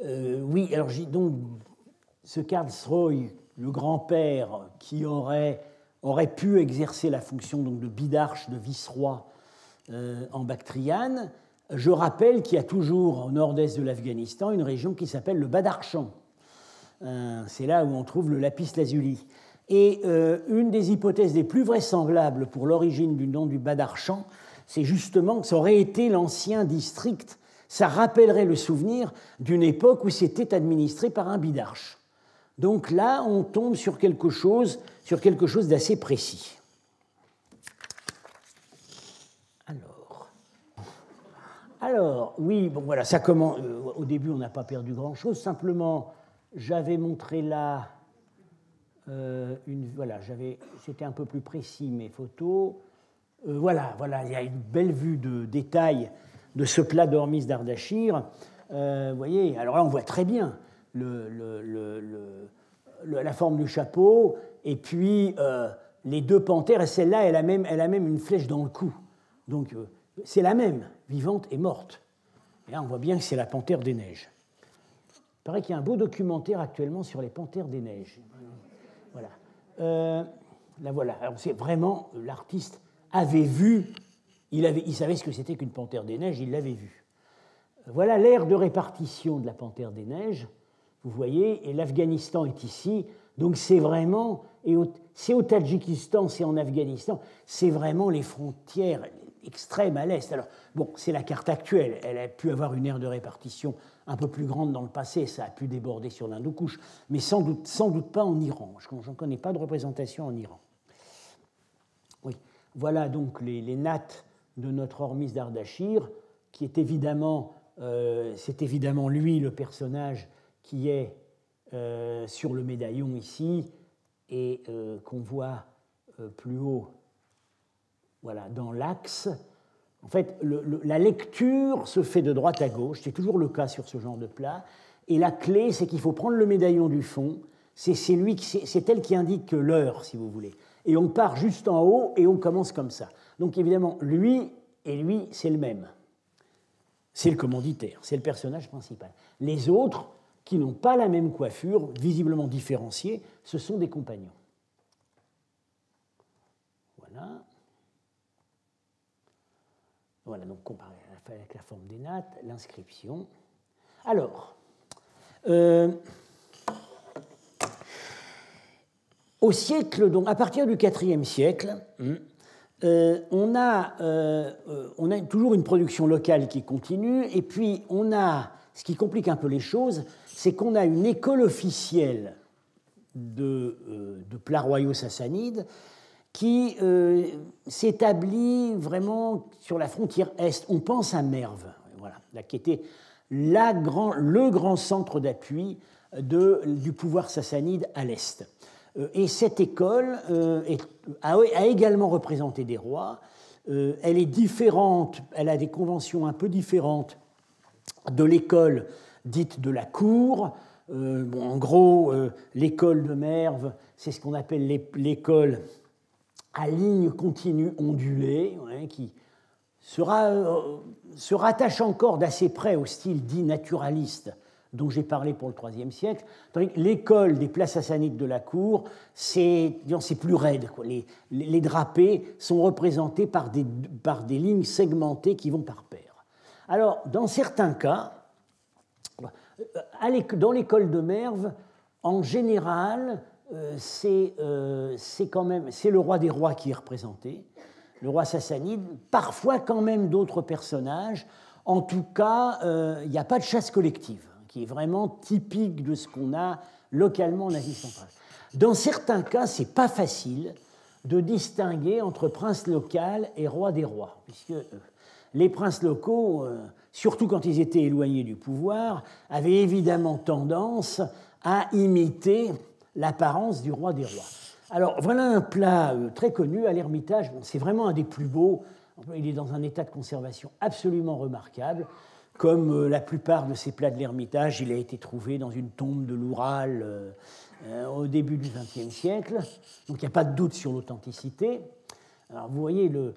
oui, alors donc ce Karlsruhe, le grand-père qui aurait aurait pu exercer la fonction donc, de bidarche, de vice-roi euh, en Bactriane. Je rappelle qu'il y a toujours au nord-est de l'Afghanistan une région qui s'appelle le Badarchan. Euh, c'est là où on trouve le lapis lazuli. Et euh, une des hypothèses les plus vraisemblables pour l'origine du nom du Badarchan, c'est justement que ça aurait été l'ancien district. Ça rappellerait le souvenir d'une époque où c'était administré par un bidarche. Donc là, on tombe sur quelque chose, sur quelque chose d'assez précis. Alors, alors, oui, bon voilà, ça commence. Euh, au début, on n'a pas perdu grand-chose. Simplement, j'avais montré là euh, voilà, j'avais, c'était un peu plus précis mes photos. Euh, voilà, voilà, il y a une belle vue de détail de ce plat d'Ormis d'Ardachir. Euh, vous voyez, alors là on voit très bien la forme du chapeau et puis les deux panthères. Et celle-là, elle a même, elle a même une flèche dans le cou. Donc c'est la même, vivante et morte. Et là on voit bien que c'est la panthère des neiges. Il paraît qu'il y a un beau documentaire actuellement sur les panthères des neiges. Voilà. Euh, là, voilà. C'est vraiment, l'artiste avait vu, il, avait, il savait ce que c'était qu'une panthère des neiges, il l'avait vu. Voilà l'aire de répartition de la panthère des neiges, vous voyez, et l'Afghanistan est ici, donc c'est vraiment, et c'est au Tadjikistan, c'est en Afghanistan, c'est vraiment les frontières extrêmes à l'est. Alors, bon, c'est la carte actuelle, elle a pu avoir une aire de répartition un peu plus grande dans le passé, ça a pu déborder sur l'Hindoukouche, mais sans doute, sans doute pas en Iran. Je n'en connais pas de représentation en Iran. Oui, voilà donc les, nattes de notre Hormis d'Ardachir, qui est évidemment, euh, c'est évidemment lui le personnage qui est euh, sur le médaillon ici et euh, qu'on voit plus haut, voilà, dans l'axe. En fait, la lecture se fait de droite à gauche, c'est toujours le cas sur ce genre de plat, et la clé, c'est qu'il faut prendre le médaillon du fond, c'est elle qui indique l'heure, si vous voulez. Et on part juste en haut et on commence comme ça. Donc évidemment, lui et lui, c'est le même. C'est le commanditaire, c'est le personnage principal. Les autres, qui n'ont pas la même coiffure, visiblement différenciée, ce sont des compagnons. Voilà. Voilà, donc comparé avec la forme des nattes, l'inscription. Alors, euh, au siècle, donc à partir du IVe siècle, hmm, euh, on, a, euh, on a toujours une production locale qui continue, et puis on a, ce qui complique un peu les choses, c'est qu'on a une école officielle de, de plats royaux sassanides qui euh, s'établit vraiment sur la frontière est. On pense à Merve, voilà, qui était la le grand centre d'appui du pouvoir sassanide à l'est. Euh, et cette école euh, a, également représenté des rois. elle est différente, elle a des conventions un peu différentes de l'école dite de la cour. en gros, l'école de Merve, c'est ce qu'on appelle l'école à ligne continue ondulée, qui sera, euh, se rattache encore d'assez près au style dit naturaliste dont j'ai parlé pour le IIIe siècle. L'école des places sassanides de la cour, c'est plus raide. Les, les, drapés sont représentés par des, par des lignes segmentées qui vont par paire. Alors, dans certains cas, euh, dans l'école de Merve, en général, c'est quand même c'est le roi des rois qui est représenté, le roi sassanide, parfois quand même d'autres personnages. En tout cas, euh, il n'y a pas de chasse collective, hein, qui est vraiment typique de ce qu'on a localement en Asie centrale. Dans certains cas, c'est pas facile de distinguer entre prince local et roi des rois, puisque les princes locaux, surtout quand ils étaient éloignés du pouvoir, avaient évidemment tendance à imiter l'apparence du roi des rois. Alors voilà un plat euh, très connu à l'Ermitage, c'est vraiment un des plus beaux, il est dans un état de conservation absolument remarquable. Comme euh, la plupart de ces plats de l'Ermitage, il a été trouvé dans une tombe de l'Oural euh, au début du XXe siècle, donc il n'y a pas de doute sur l'authenticité. Alors vous voyez le,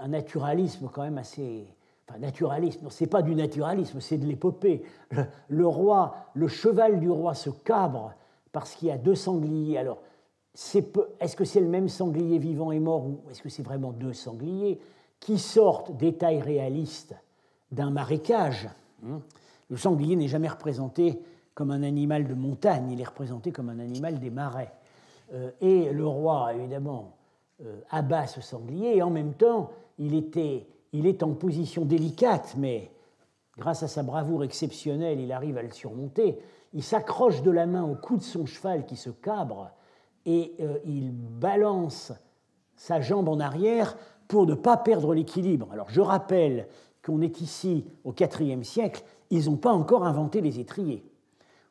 un naturalisme quand même assez, Enfin, naturalisme, c'est pas du naturalisme, c'est de l'épopée. le, roi, le cheval du roi se cabre parce qu'il y a deux sangliers. Alors, est-ce que c'est le même sanglier vivant et mort ou est-ce que c'est vraiment deux sangliers qui sortent des tailles réalistes d'un marécage hein? Le sanglier n'est jamais représenté comme un animal de montagne, il est représenté comme un animal des marais. Euh, et le roi, évidemment, euh, abat ce sanglier et en même temps, il, était, il est en position délicate, mais grâce à sa bravoure exceptionnelle, il arrive à le surmonter il s'accroche de la main au cou de son cheval qui se cabre et euh, il balance sa jambe en arrière pour ne pas perdre l'équilibre. Alors je rappelle qu'on est ici au IVe siècle, ils n'ont pas encore inventé les étriers.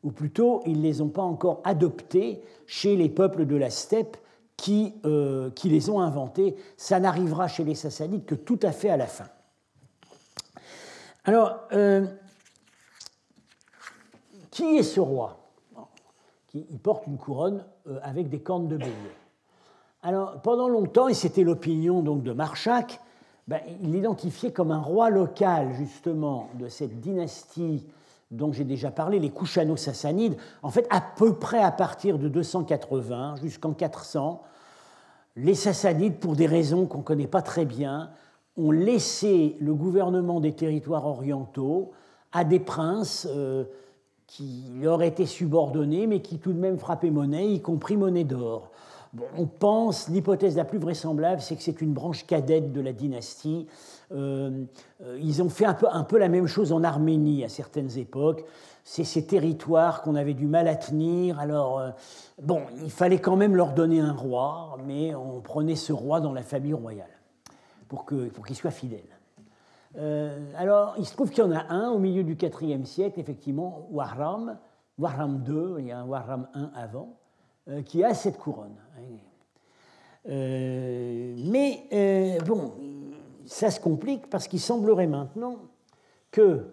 ou plutôt ils ne les ont pas encore adoptés chez les peuples de la steppe qui, euh, qui les ont inventés. Ça n'arrivera chez les Sassanides que tout à fait à la fin. Alors, euh, qui est ce roi Il porte une couronne euh, avec des cornes de bélier? Alors, pendant longtemps, et c'était l'opinion donc de Marchak, ben, il l'identifiait comme un roi local, justement, de cette dynastie dont j'ai déjà parlé, les Kushano-Sassanides. En fait, à peu près à partir de 280 jusqu'en 400, les Sassanides, pour des raisons qu'on ne connaît pas très bien, ont laissé le gouvernement des territoires orientaux à des princes euh, qui leur étaient subordonnés, mais qui tout de même frappaient monnaie, y compris monnaie d'or. on pense, l'hypothèse la plus vraisemblable, c'est que c'est une branche cadette de la dynastie. Euh, euh, ils ont fait un peu, la même chose en Arménie à certaines époques. C'est ces territoires qu'on avait du mal à tenir. Alors, bon, il fallait quand même leur donner un roi, mais on prenait ce roi dans la famille royale pour qu'il soit fidèle. Euh, alors, il se trouve qu'il y en a un au milieu du IVe siècle, effectivement, Wahram, Wahram II, il y a un I avant, euh, qui a cette couronne. Euh, mais bon, ça se complique parce qu'il semblerait maintenant que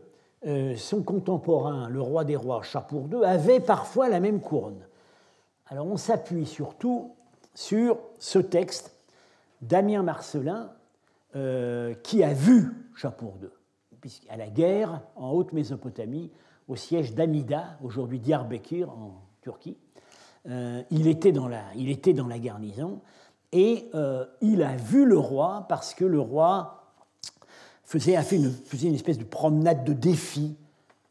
son contemporain, le roi des rois, Chapour II, avait parfois la même couronne. Alors on s'appuie surtout sur ce texte Damien Marcelin, euh, qui a vu Chapour II, puisqu'à la guerre en Haute-Mésopotamie, au siège d'Amida, aujourd'hui Diyarbakir en Turquie. Euh, il, était dans la, il était dans la garnison et euh, il a vu le roi parce que le roi faisait, faisait une espèce de promenade de défi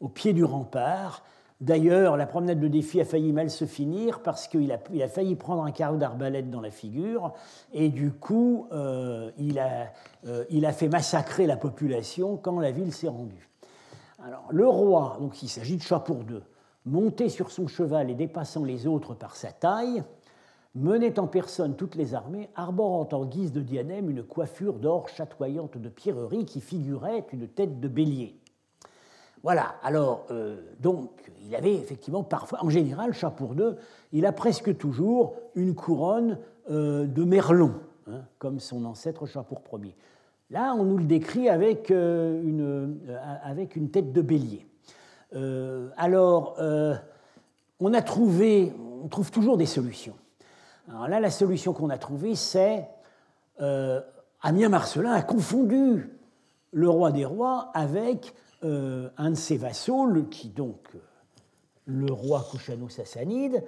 au pied du rempart D'ailleurs, la promenade de défi a failli mal se finir parce qu'il a, il a failli prendre un carreau d'arbalète dans la figure et du coup, euh, il, a, euh, il, a, fait massacrer la population quand la ville s'est rendue. Alors, le roi, donc il s'agit de Chapour II, monté sur son cheval et dépassant les autres par sa taille, menait en personne toutes les armées, arborant en guise de diadème une coiffure d'or chatoyante de pierreries qui figurait une tête de bélier. Voilà, alors, euh, donc, il avait effectivement parfois, en général, Chapour II, il a presque toujours une couronne euh, de merlon, hein, comme son ancêtre Chapour Ier. Là, on nous le décrit avec, euh, une tête de bélier. alors, on a trouvé, on trouve toujours des solutions. Alors là, la solution qu'on a trouvée, c'est Amien Marcelin a confondu le roi des rois avec euh, un de ses vassaux, qui donc euh, le roi Kushano-Sassanide,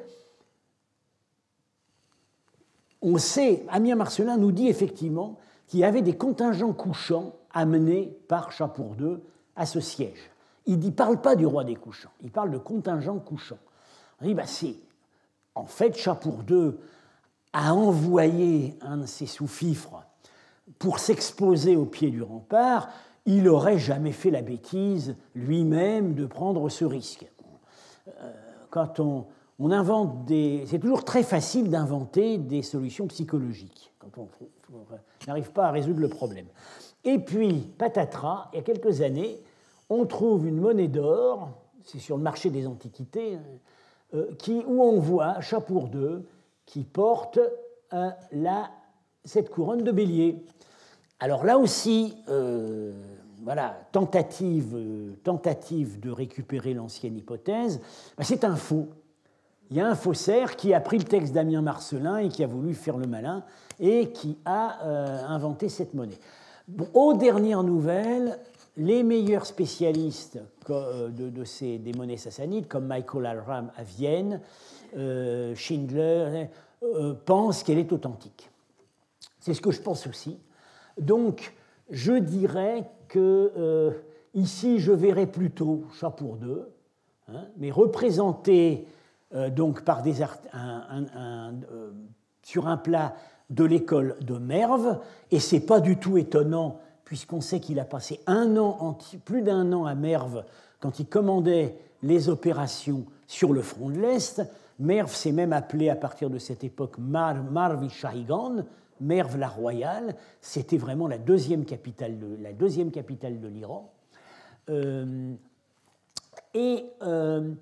on sait, Amien Marcelin nous dit effectivement qu'il y avait des contingents couchants amenés par Chapour II à ce siège. Il ne parle pas du roi des couchants, il parle de contingents couchants. On bah, en fait, Chapour II a envoyé un de ses sous-fifres pour s'exposer au pied du rempart il n'aurait jamais fait la bêtise lui-même de prendre ce risque. Euh, quand on, invente des... C'est toujours très facile d'inventer des solutions psychologiques quand on n'arrive pas à résoudre le problème. Et puis, patatras, il y a quelques années, on trouve une monnaie d'or, c'est sur le marché des antiquités, hein, euh, qui, où on voit Chapour II qui porte euh, cette couronne de bélier. Alors là aussi, voilà, tentative, euh, tentative de récupérer l'ancienne hypothèse, bah, c'est un faux. Il y a un faussaire qui a pris le texte d'Amien Marcelin et qui a voulu faire le malin et qui a euh, inventé cette monnaie. aux dernières nouvelles, les meilleurs spécialistes euh, de, ces, des monnaies sassanides, comme Michael Alram à Vienne, Schindler, pensent qu'elle est authentique. C'est ce que je pense aussi. Donc, je dirais que euh, ici, je verrais plutôt Chapour II, hein, mais représenté euh, donc par euh, sur un plat de l'école de Merve, et c'est pas du tout étonnant puisqu'on sait qu'il a passé un an, plus d'un an à Merve quand il commandait les opérations sur le front de l'Est. Merve s'est même appelé à partir de cette époque Mar Marvi Merv la Royale, c'était vraiment la deuxième capitale de, de l'Iran. Euh, et euh,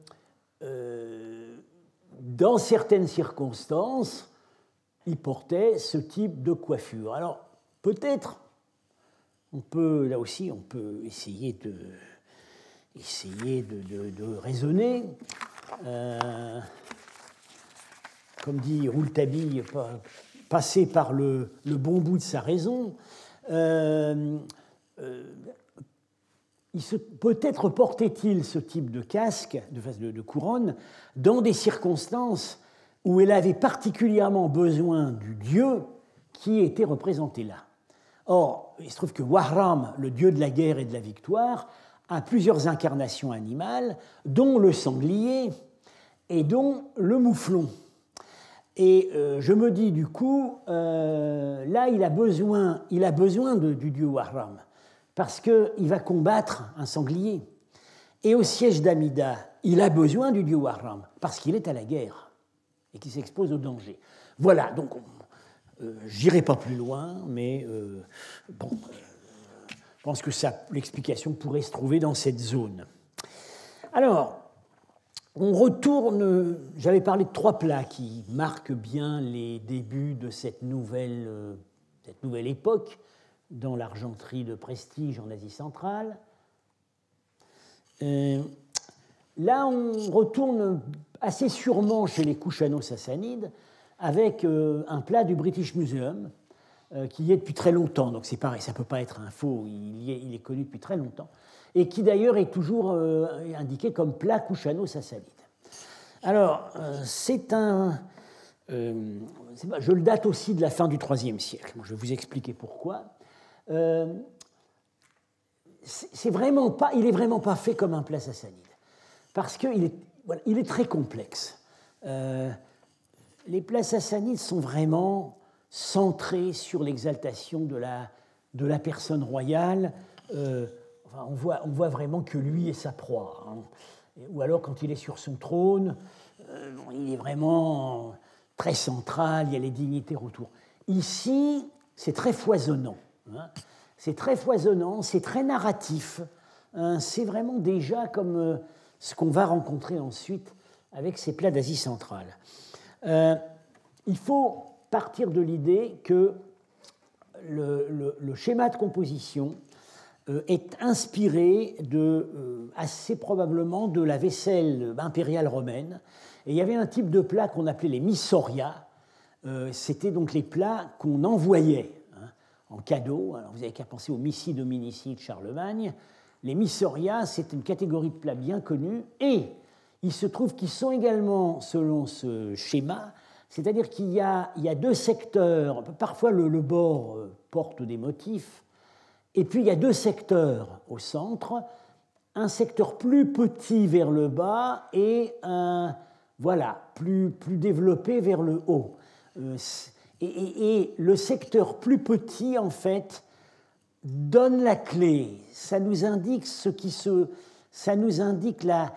dans certaines circonstances, il portait ce type de coiffure. Alors, peut-être, on peut, là aussi, on peut essayer de, essayer de, raisonner. Euh, comme dit Rouletabille, passer par le, bon bout de sa raison. Euh, euh, peut-être portait-il ce type de casque, de, de, couronne, dans des circonstances où elle avait particulièrement besoin du dieu qui était représenté là. Or, il se trouve que Wahram, le dieu de la guerre et de la victoire, a plusieurs incarnations animales, dont le sanglier et dont le mouflon. Et euh, je me dis du coup, euh, là, il a besoin, il a besoin du dieu Wahram parce qu'il va combattre un sanglier. Et au siège d'Amida, il a besoin du dieu Warram, parce qu'il est à la guerre et qu'il s'expose au danger. Voilà, donc euh, j'irai pas plus loin, mais bon, je pense que l'explication pourrait se trouver dans cette zone. Alors, on retourne, j'avais parlé de trois plats qui marquent bien les débuts de cette nouvelle, cette nouvelle époque dans l'argenterie de prestige en Asie centrale. Euh, là, on retourne assez sûrement chez les Kouchano-Sassanides avec euh, un plat du British Museum euh, qui y est depuis très longtemps. Donc c'est pareil, ça ne peut pas être un faux, il, est, connu depuis très longtemps. Et qui d'ailleurs est toujours indiqué comme plat Kouchano-Sassanide. Alors, c'est un. je le date aussi de la fin du IIIe siècle. Je vais vous expliquer pourquoi. Euh, c'est vraiment pas, il n'est vraiment pas fait comme un plat sassanide, parce qu'il est, est très complexe. Euh, les plats sassanides sont vraiment centrés sur l'exaltation de la personne royale. Euh, on, voit, vraiment que lui est sa proie. Hein. Ou alors quand il est sur son trône, il est vraiment très central, il y a les dignitaires autour. Ici, c'est très foisonnant. Hein. C'est très foisonnant, c'est très narratif. Hein. C'est vraiment déjà comme euh, ce qu'on va rencontrer ensuite avec ces plats d'Asie centrale. Euh, il faut partir de l'idée que le, schéma de composition euh, est inspiré de, assez probablement de la vaisselle impériale romaine. Et il y avait un type de plat qu'on appelait les missoria. C'était donc les plats qu'on envoyait en cadeau. Alors vous n'avez qu'à penser aux missi dominici de Charlemagne. Les missoria, c'est une catégorie de plats bien connue et il se trouve qu'ils sont également, selon ce schéma, c'est-à-dire qu'il y, a, deux secteurs, parfois le, bord euh, porte des motifs, et puis il y a deux secteurs au centre, un secteur plus petit vers le bas et un voilà, plus, plus développé vers le haut. Euh, et, le secteur plus petit, en fait, donne la clé. Ça nous indique ce qui se. Ça nous indique la.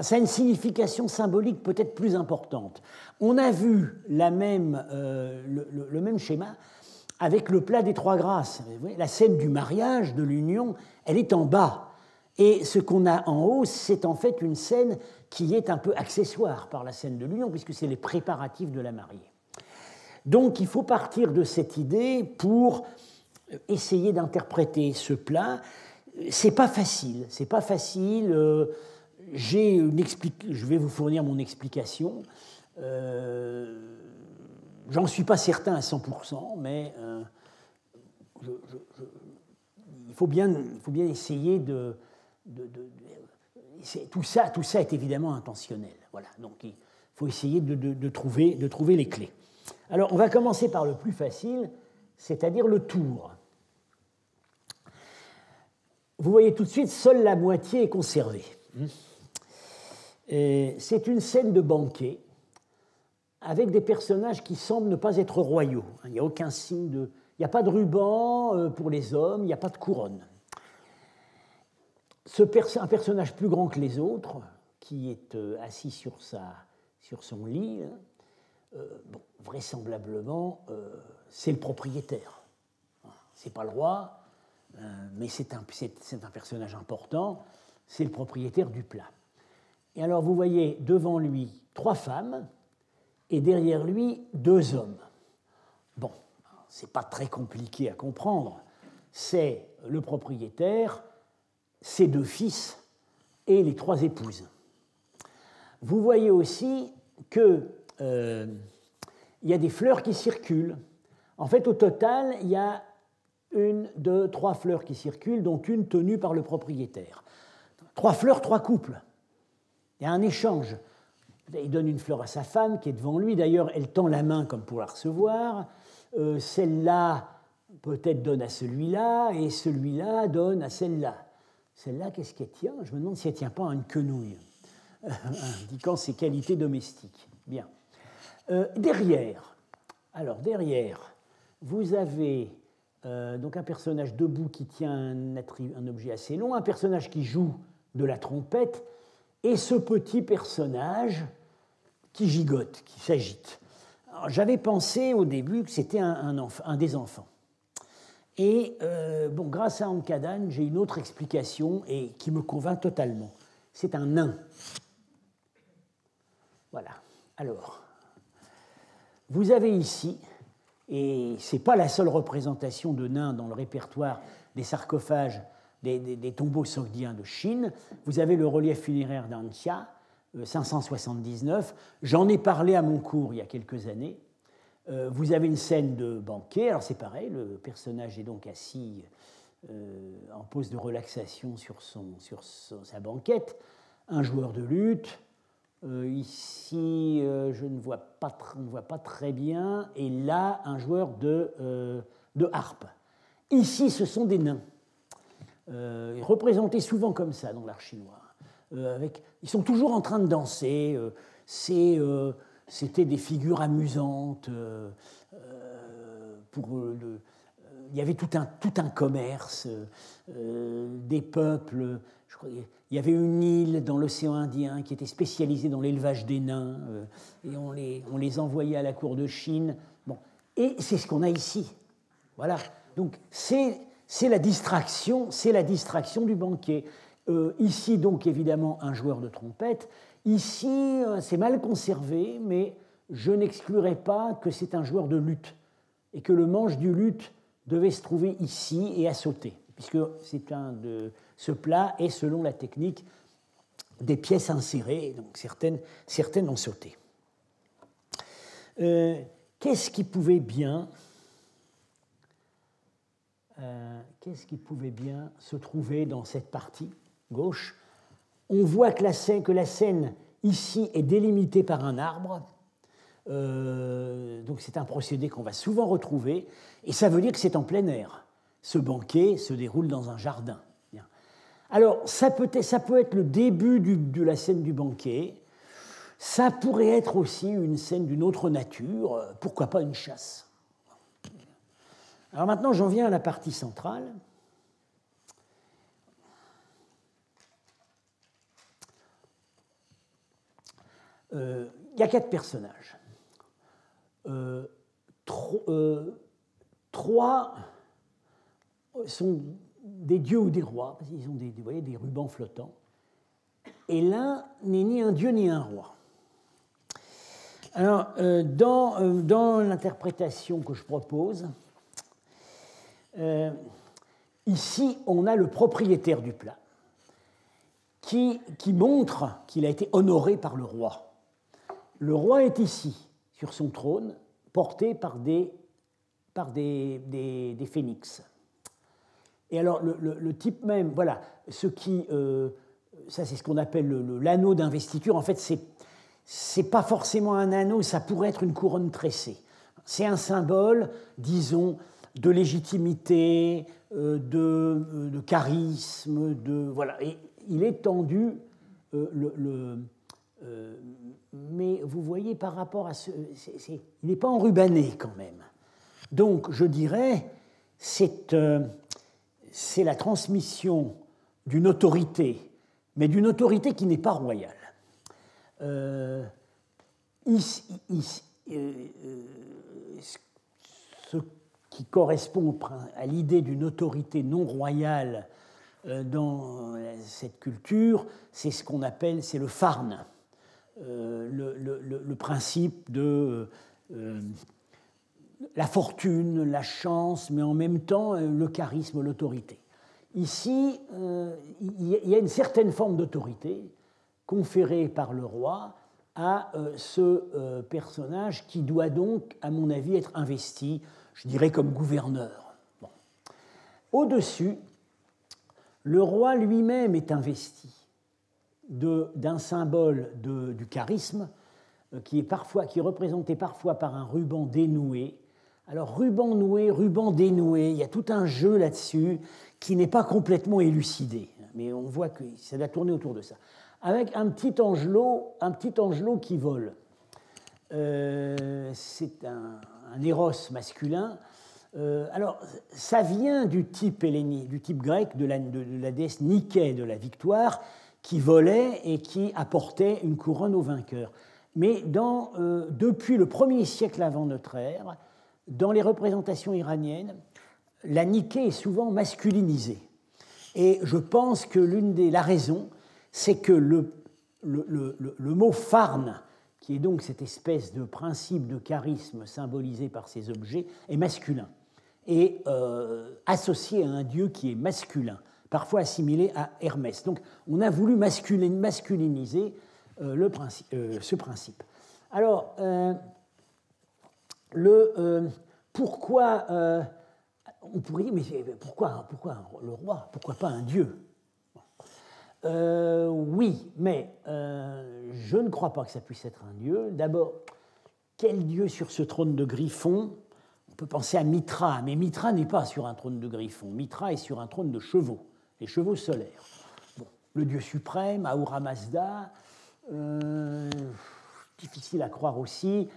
Ça a une signification symbolique peut-être plus importante. On a vu la même, euh, le, même schéma avec le plat des trois grâces. La scène du mariage, de l'union, elle est en bas. Et ce qu'on a en haut, c'est en fait une scène qui est un peu accessoire par la scène de l'union, puisque c'est les préparatifs de la mariée. Donc il faut partir de cette idée pour essayer d'interpréter ce plat. C'est pas facile, c'est pas facile. Euh, j'ai une je vais vous fournir mon explication. Euh, j'en suis pas certain à 100%, mais euh, il, faut bien, il faut bien essayer de, tout ça, tout ça est évidemment intentionnel. Voilà, donc il faut essayer de, trouver, de trouver les clés. Alors, on va commencer par le plus facile, c'est-à-dire le tour. Vous voyez tout de suite, seule la moitié est conservée. C'est une scène de banquet avec des personnages qui semblent ne pas être royaux. Il n'y a aucun signe de... Il n'y a pas de ruban euh, pour les hommes, il n'y a pas de couronne. Un personnage plus grand que les autres, qui est euh, assis sur, sa, sur son lit, hein, euh, vraisemblablement, c'est le propriétaire. C'est pas le roi, mais c'est un, un, personnage important, c'est le propriétaire du plat. Et alors vous voyez devant lui trois femmes et derrière lui deux hommes. Bon, c'est pas très compliqué à comprendre. C'est le propriétaire, ses deux fils et les trois épouses. Vous voyez aussi qu'il euh, y a des fleurs qui circulent. En fait, au total, il y a une, deux, trois fleurs qui circulent, dont une tenue par le propriétaire. Trois fleurs, trois couples. Il y a un échange. Il donne une fleur à sa femme qui est devant lui. D'ailleurs, elle tend la main comme pour la recevoir. Euh, celle-là, peut-être, donne à celui-là, et celui-là donne à celle-là. Celle-là, qu'est-ce qu'elle tient? Je me demande si elle ne tient pas à une quenouille, indiquant ses qualités domestiques. Bien. Euh, derrière, alors derrière, vous avez euh, donc un personnage debout qui tient un, objet assez long, un personnage qui joue de la trompette, et ce petit personnage qui gigote, qui s'agite. J'avais pensé au début que c'était un, un, des enfants. Et euh, bon, grâce à Ankadan, j'ai une autre explication et qui me convainc totalement. C'est un nain. Voilà. Alors, vous avez ici et ce n'est pas la seule représentation de nains dans le répertoire des sarcophages des, tombeaux sogdiens de Chine. Vous avez le relief funéraire d'Anxia, 579. Euh, J'en ai parlé à mon cours il y a quelques années. Euh, vous avez une scène de banquet. Alors c'est pareil, le personnage est donc assis euh, en pose de relaxation sur, sa banquette. Un joueur de lutte, ici, je ne vois pas, on ne voit pas très bien. Et là, un joueur de harpe. Ici, ce sont des nains, représentés souvent comme ça dans l'art chinois. Avec, ils sont toujours en train de danser. C'était des figures amusantes. il y avait tout un, tout un commerce, des peuples. Il y avait une île dans l'océan Indien qui était spécialisée dans l'élevage des nains, euh, et on les, on les, envoyait à la cour de Chine. Bon. Et c'est ce qu'on a ici. Voilà. Donc c'est la distraction, c'est la distraction du banquier. Euh, ici, donc, évidemment, un joueur de trompette. Ici, euh, c'est mal conservé, mais je n'exclurai pas que c'est un joueur de lutte et que le manche du lutte devait se trouver ici et à sauter, puisque c'est un de, ce plat est, selon la technique, des pièces insérées, donc certaines, certaines ont sauté. Euh, qu'est-ce qui pouvait bien qu'est-ce qui pouvait bien se trouver dans cette partie? Gauche On voit que la, scène, que la scène ici est délimitée par un arbre. Euh, donc c'est un procédé qu'on va souvent retrouver, et ça veut dire que c'est en plein air. Ce banquet se déroule dans un jardin. Alors, ça peut, être, le début de la scène du banquet, ça pourrait être aussi une scène d'une autre nature, pourquoi pas une chasse. Alors maintenant, j'en viens à la partie centrale. Il y a quatre personnages. Euh, euh, trois sont des dieux ou des rois, parce qu'ils ont des, rubans flottants. Et l'un n'est ni un dieu ni un roi. Alors, euh, dans, euh, l'interprétation que je propose, euh, ici, on a le propriétaire du plat qui montre qu'il a été honoré par le roi. Le roi est ici, sur son trône, porté par des, par des, des, phénix. Et alors, le, type même, voilà, ce qui. Euh, ça, c'est ce qu'on appelle l'anneau d'investiture. En fait, c'est n'est pas forcément un anneau, ça pourrait être une couronne tressée. C'est un symbole, disons, de légitimité, euh, de, de, charisme, de voilà. Et il est tendu. Euh, le, mais vous voyez par rapport à ce, il n'est pas enrubanné quand même. Donc, je dirais, c'est c'est la transmission d'une autorité, mais d'une autorité qui n'est pas royale. Euh, euh, ce qui correspond à l'idée d'une autorité non royale dans cette culture, c'est ce qu'on appelle, c'est le farn, le, le, principe de la fortune, la chance, mais en même temps le charisme, l'autorité. Ici, il y a une certaine forme d'autorité conférée par le roi à euh, ce euh, personnage qui doit donc, à mon avis, être investi, je dirais, comme gouverneur. Au-dessus, le roi lui-même est investi d'un symbole de, du charisme euh, qui, est parfois, qui est représenté parfois par un ruban dénoué. Alors ruban noué, ruban dénoué, il y a tout un jeu là-dessus qui n'est pas complètement élucidé, mais on voit que ça doit tourner autour de ça avec un petit angelot, un petit angelot qui vole. Euh, c'est un, un, éros masculin. Euh, alors, ça vient du type du type grec de la, de, la déesse Nike de la victoire, qui volait et qui apportait une couronne au vainqueur. Mais euh, depuis le premier siècle avant notre ère, dans les représentations iraniennes, la Nike est souvent masculinisée. Et je pense que l'une des la raison, c'est que le, le, mot farne, qui est donc cette espèce de principe de charisme symbolisé par ces objets, est masculin et euh, associé à un dieu qui est masculin, parfois assimilé à Hermès. Donc on a voulu masculiniser euh, le euh, ce principe. Alors, le, pourquoi, on pourrait dire, mais pourquoi, pourquoi le roi Pourquoi pas un dieu? Euh, oui, mais euh, je ne crois pas que ça puisse être un dieu. D'abord, quel dieu sur ce trône de griffon? On peut penser à Mitra, mais Mitra n'est pas sur un trône de griffon. Mitra est sur un trône de chevaux, les chevaux solaires. le dieu suprême, Ahura Mazda, euh, difficile à croire aussi.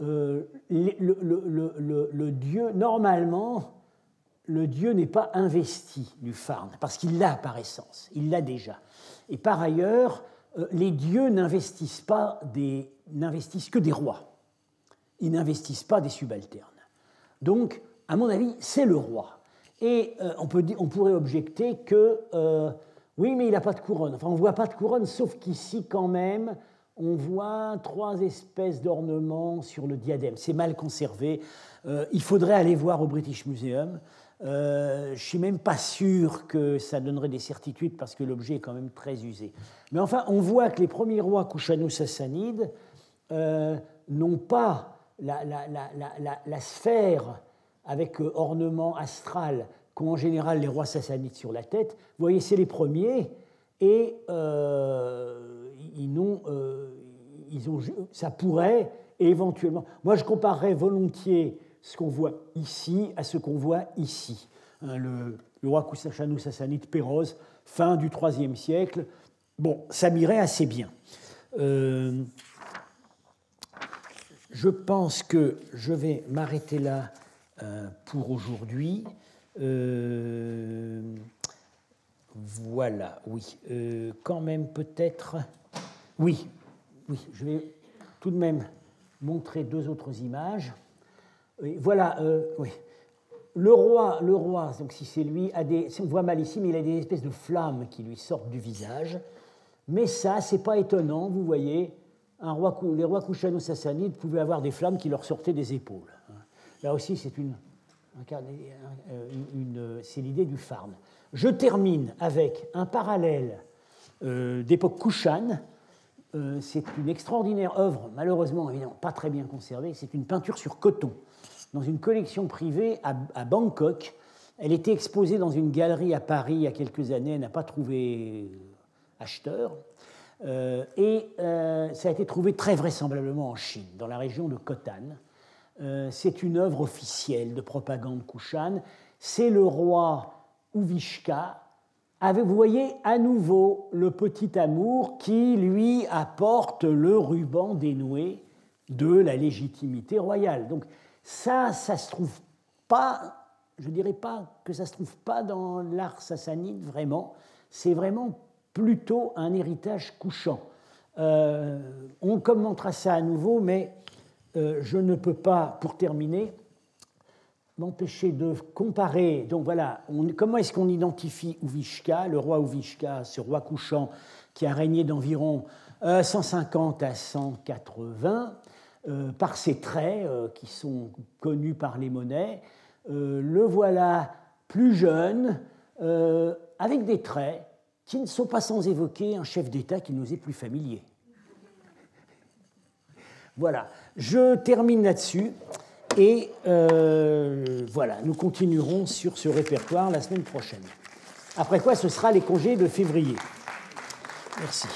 le, le, dieu, normalement, le dieu n'est pas investi du farn, parce qu'il l'a par essence, il l'a déjà. Et par ailleurs, euh, les dieux n'investissent pas des, n'investissent que des rois. Ils n'investissent pas des subalternes. Donc, à mon avis, c'est le roi. Et euh, on, peut, on, pourrait objecter que euh, oui, mais il n'a pas de couronne. Enfin, on ne voit pas de couronne, sauf qu'ici, quand même, on voit trois espèces d'ornements sur le diadème. C'est mal conservé. il faudrait aller voir au British Museum. Euh, je ne suis même pas sûr que ça donnerait des certitudes parce que l'objet est quand même très usé. Mais enfin, on voit que les premiers rois Kushanous-Sassanides euh, n'ont pas la, sphère avec euh, ornement astral qu'ont en général les rois sassanides sur la tête. Vous voyez, c'est les premiers et ils, ont, ils ont, ça pourrait éventuellement. Moi, je comparerais volontiers ce qu'on voit ici à ce qu'on voit ici. Hein, le, roi Kusachanu Sassanide Péroz, fin du IIIe siècle. Bon, ça m'irait assez bien. Euh, je pense que je vais m'arrêter là euh, pour aujourd'hui. Euh, voilà, oui. quand même, peut-être. Oui, oui, je vais tout de même montrer deux autres images voilà, euh, oui. Le roi, le roi, donc si c'est lui, a des, on voit mal ici, mais il a des espèces de flammes qui lui sortent du visage. Mais ça, c'est pas étonnant, vous voyez, les rois Kushano-Sassanides pouvaient avoir des flammes qui leur sortaient des épaules. Là aussi, c'est une, c'est l'idée du Farn. Je termine avec un parallèle euh, d'époque Kushan. Euh, c'est une extraordinaire œuvre, malheureusement, évidemment, pas très bien conservée. C'est une peinture sur coton dans une collection privée à, Bangkok. Elle était exposée dans une galerie à Paris il y a quelques années, n'a pas trouvé acheteur. Euh, et euh, ça a été trouvé très vraisemblablement en Chine, dans la région de Khotan. Euh, c'est une œuvre officielle de propagande Kushan. C'est le roi Uvishka. vous voyez à nouveau le petit amour qui lui apporte le ruban dénoué de la légitimité royale? Donc ça, ça se trouve pas, je dirais pas que ça se trouve pas dans l'art sassanide vraiment, c'est vraiment plutôt un héritage couchant. Euh, on commentera ça à nouveau, mais je ne peux pas, pour terminer, m'empêcher de comparer. Donc voilà, comment est-ce qu'on identifie Uvishka, le roi Uvishka, ce roi couchant qui a régné d'environ 150 à 180, par ses traits qui sont connus par les monnaies. le voilà plus jeune, avec des traits qui ne sont pas sans évoquer un chef d'État qui nous est plus familier. Voilà, je termine là-dessus et euh, voilà, nous continuerons sur ce répertoire la semaine prochaine. Après quoi, ce sera les congés de février. Merci.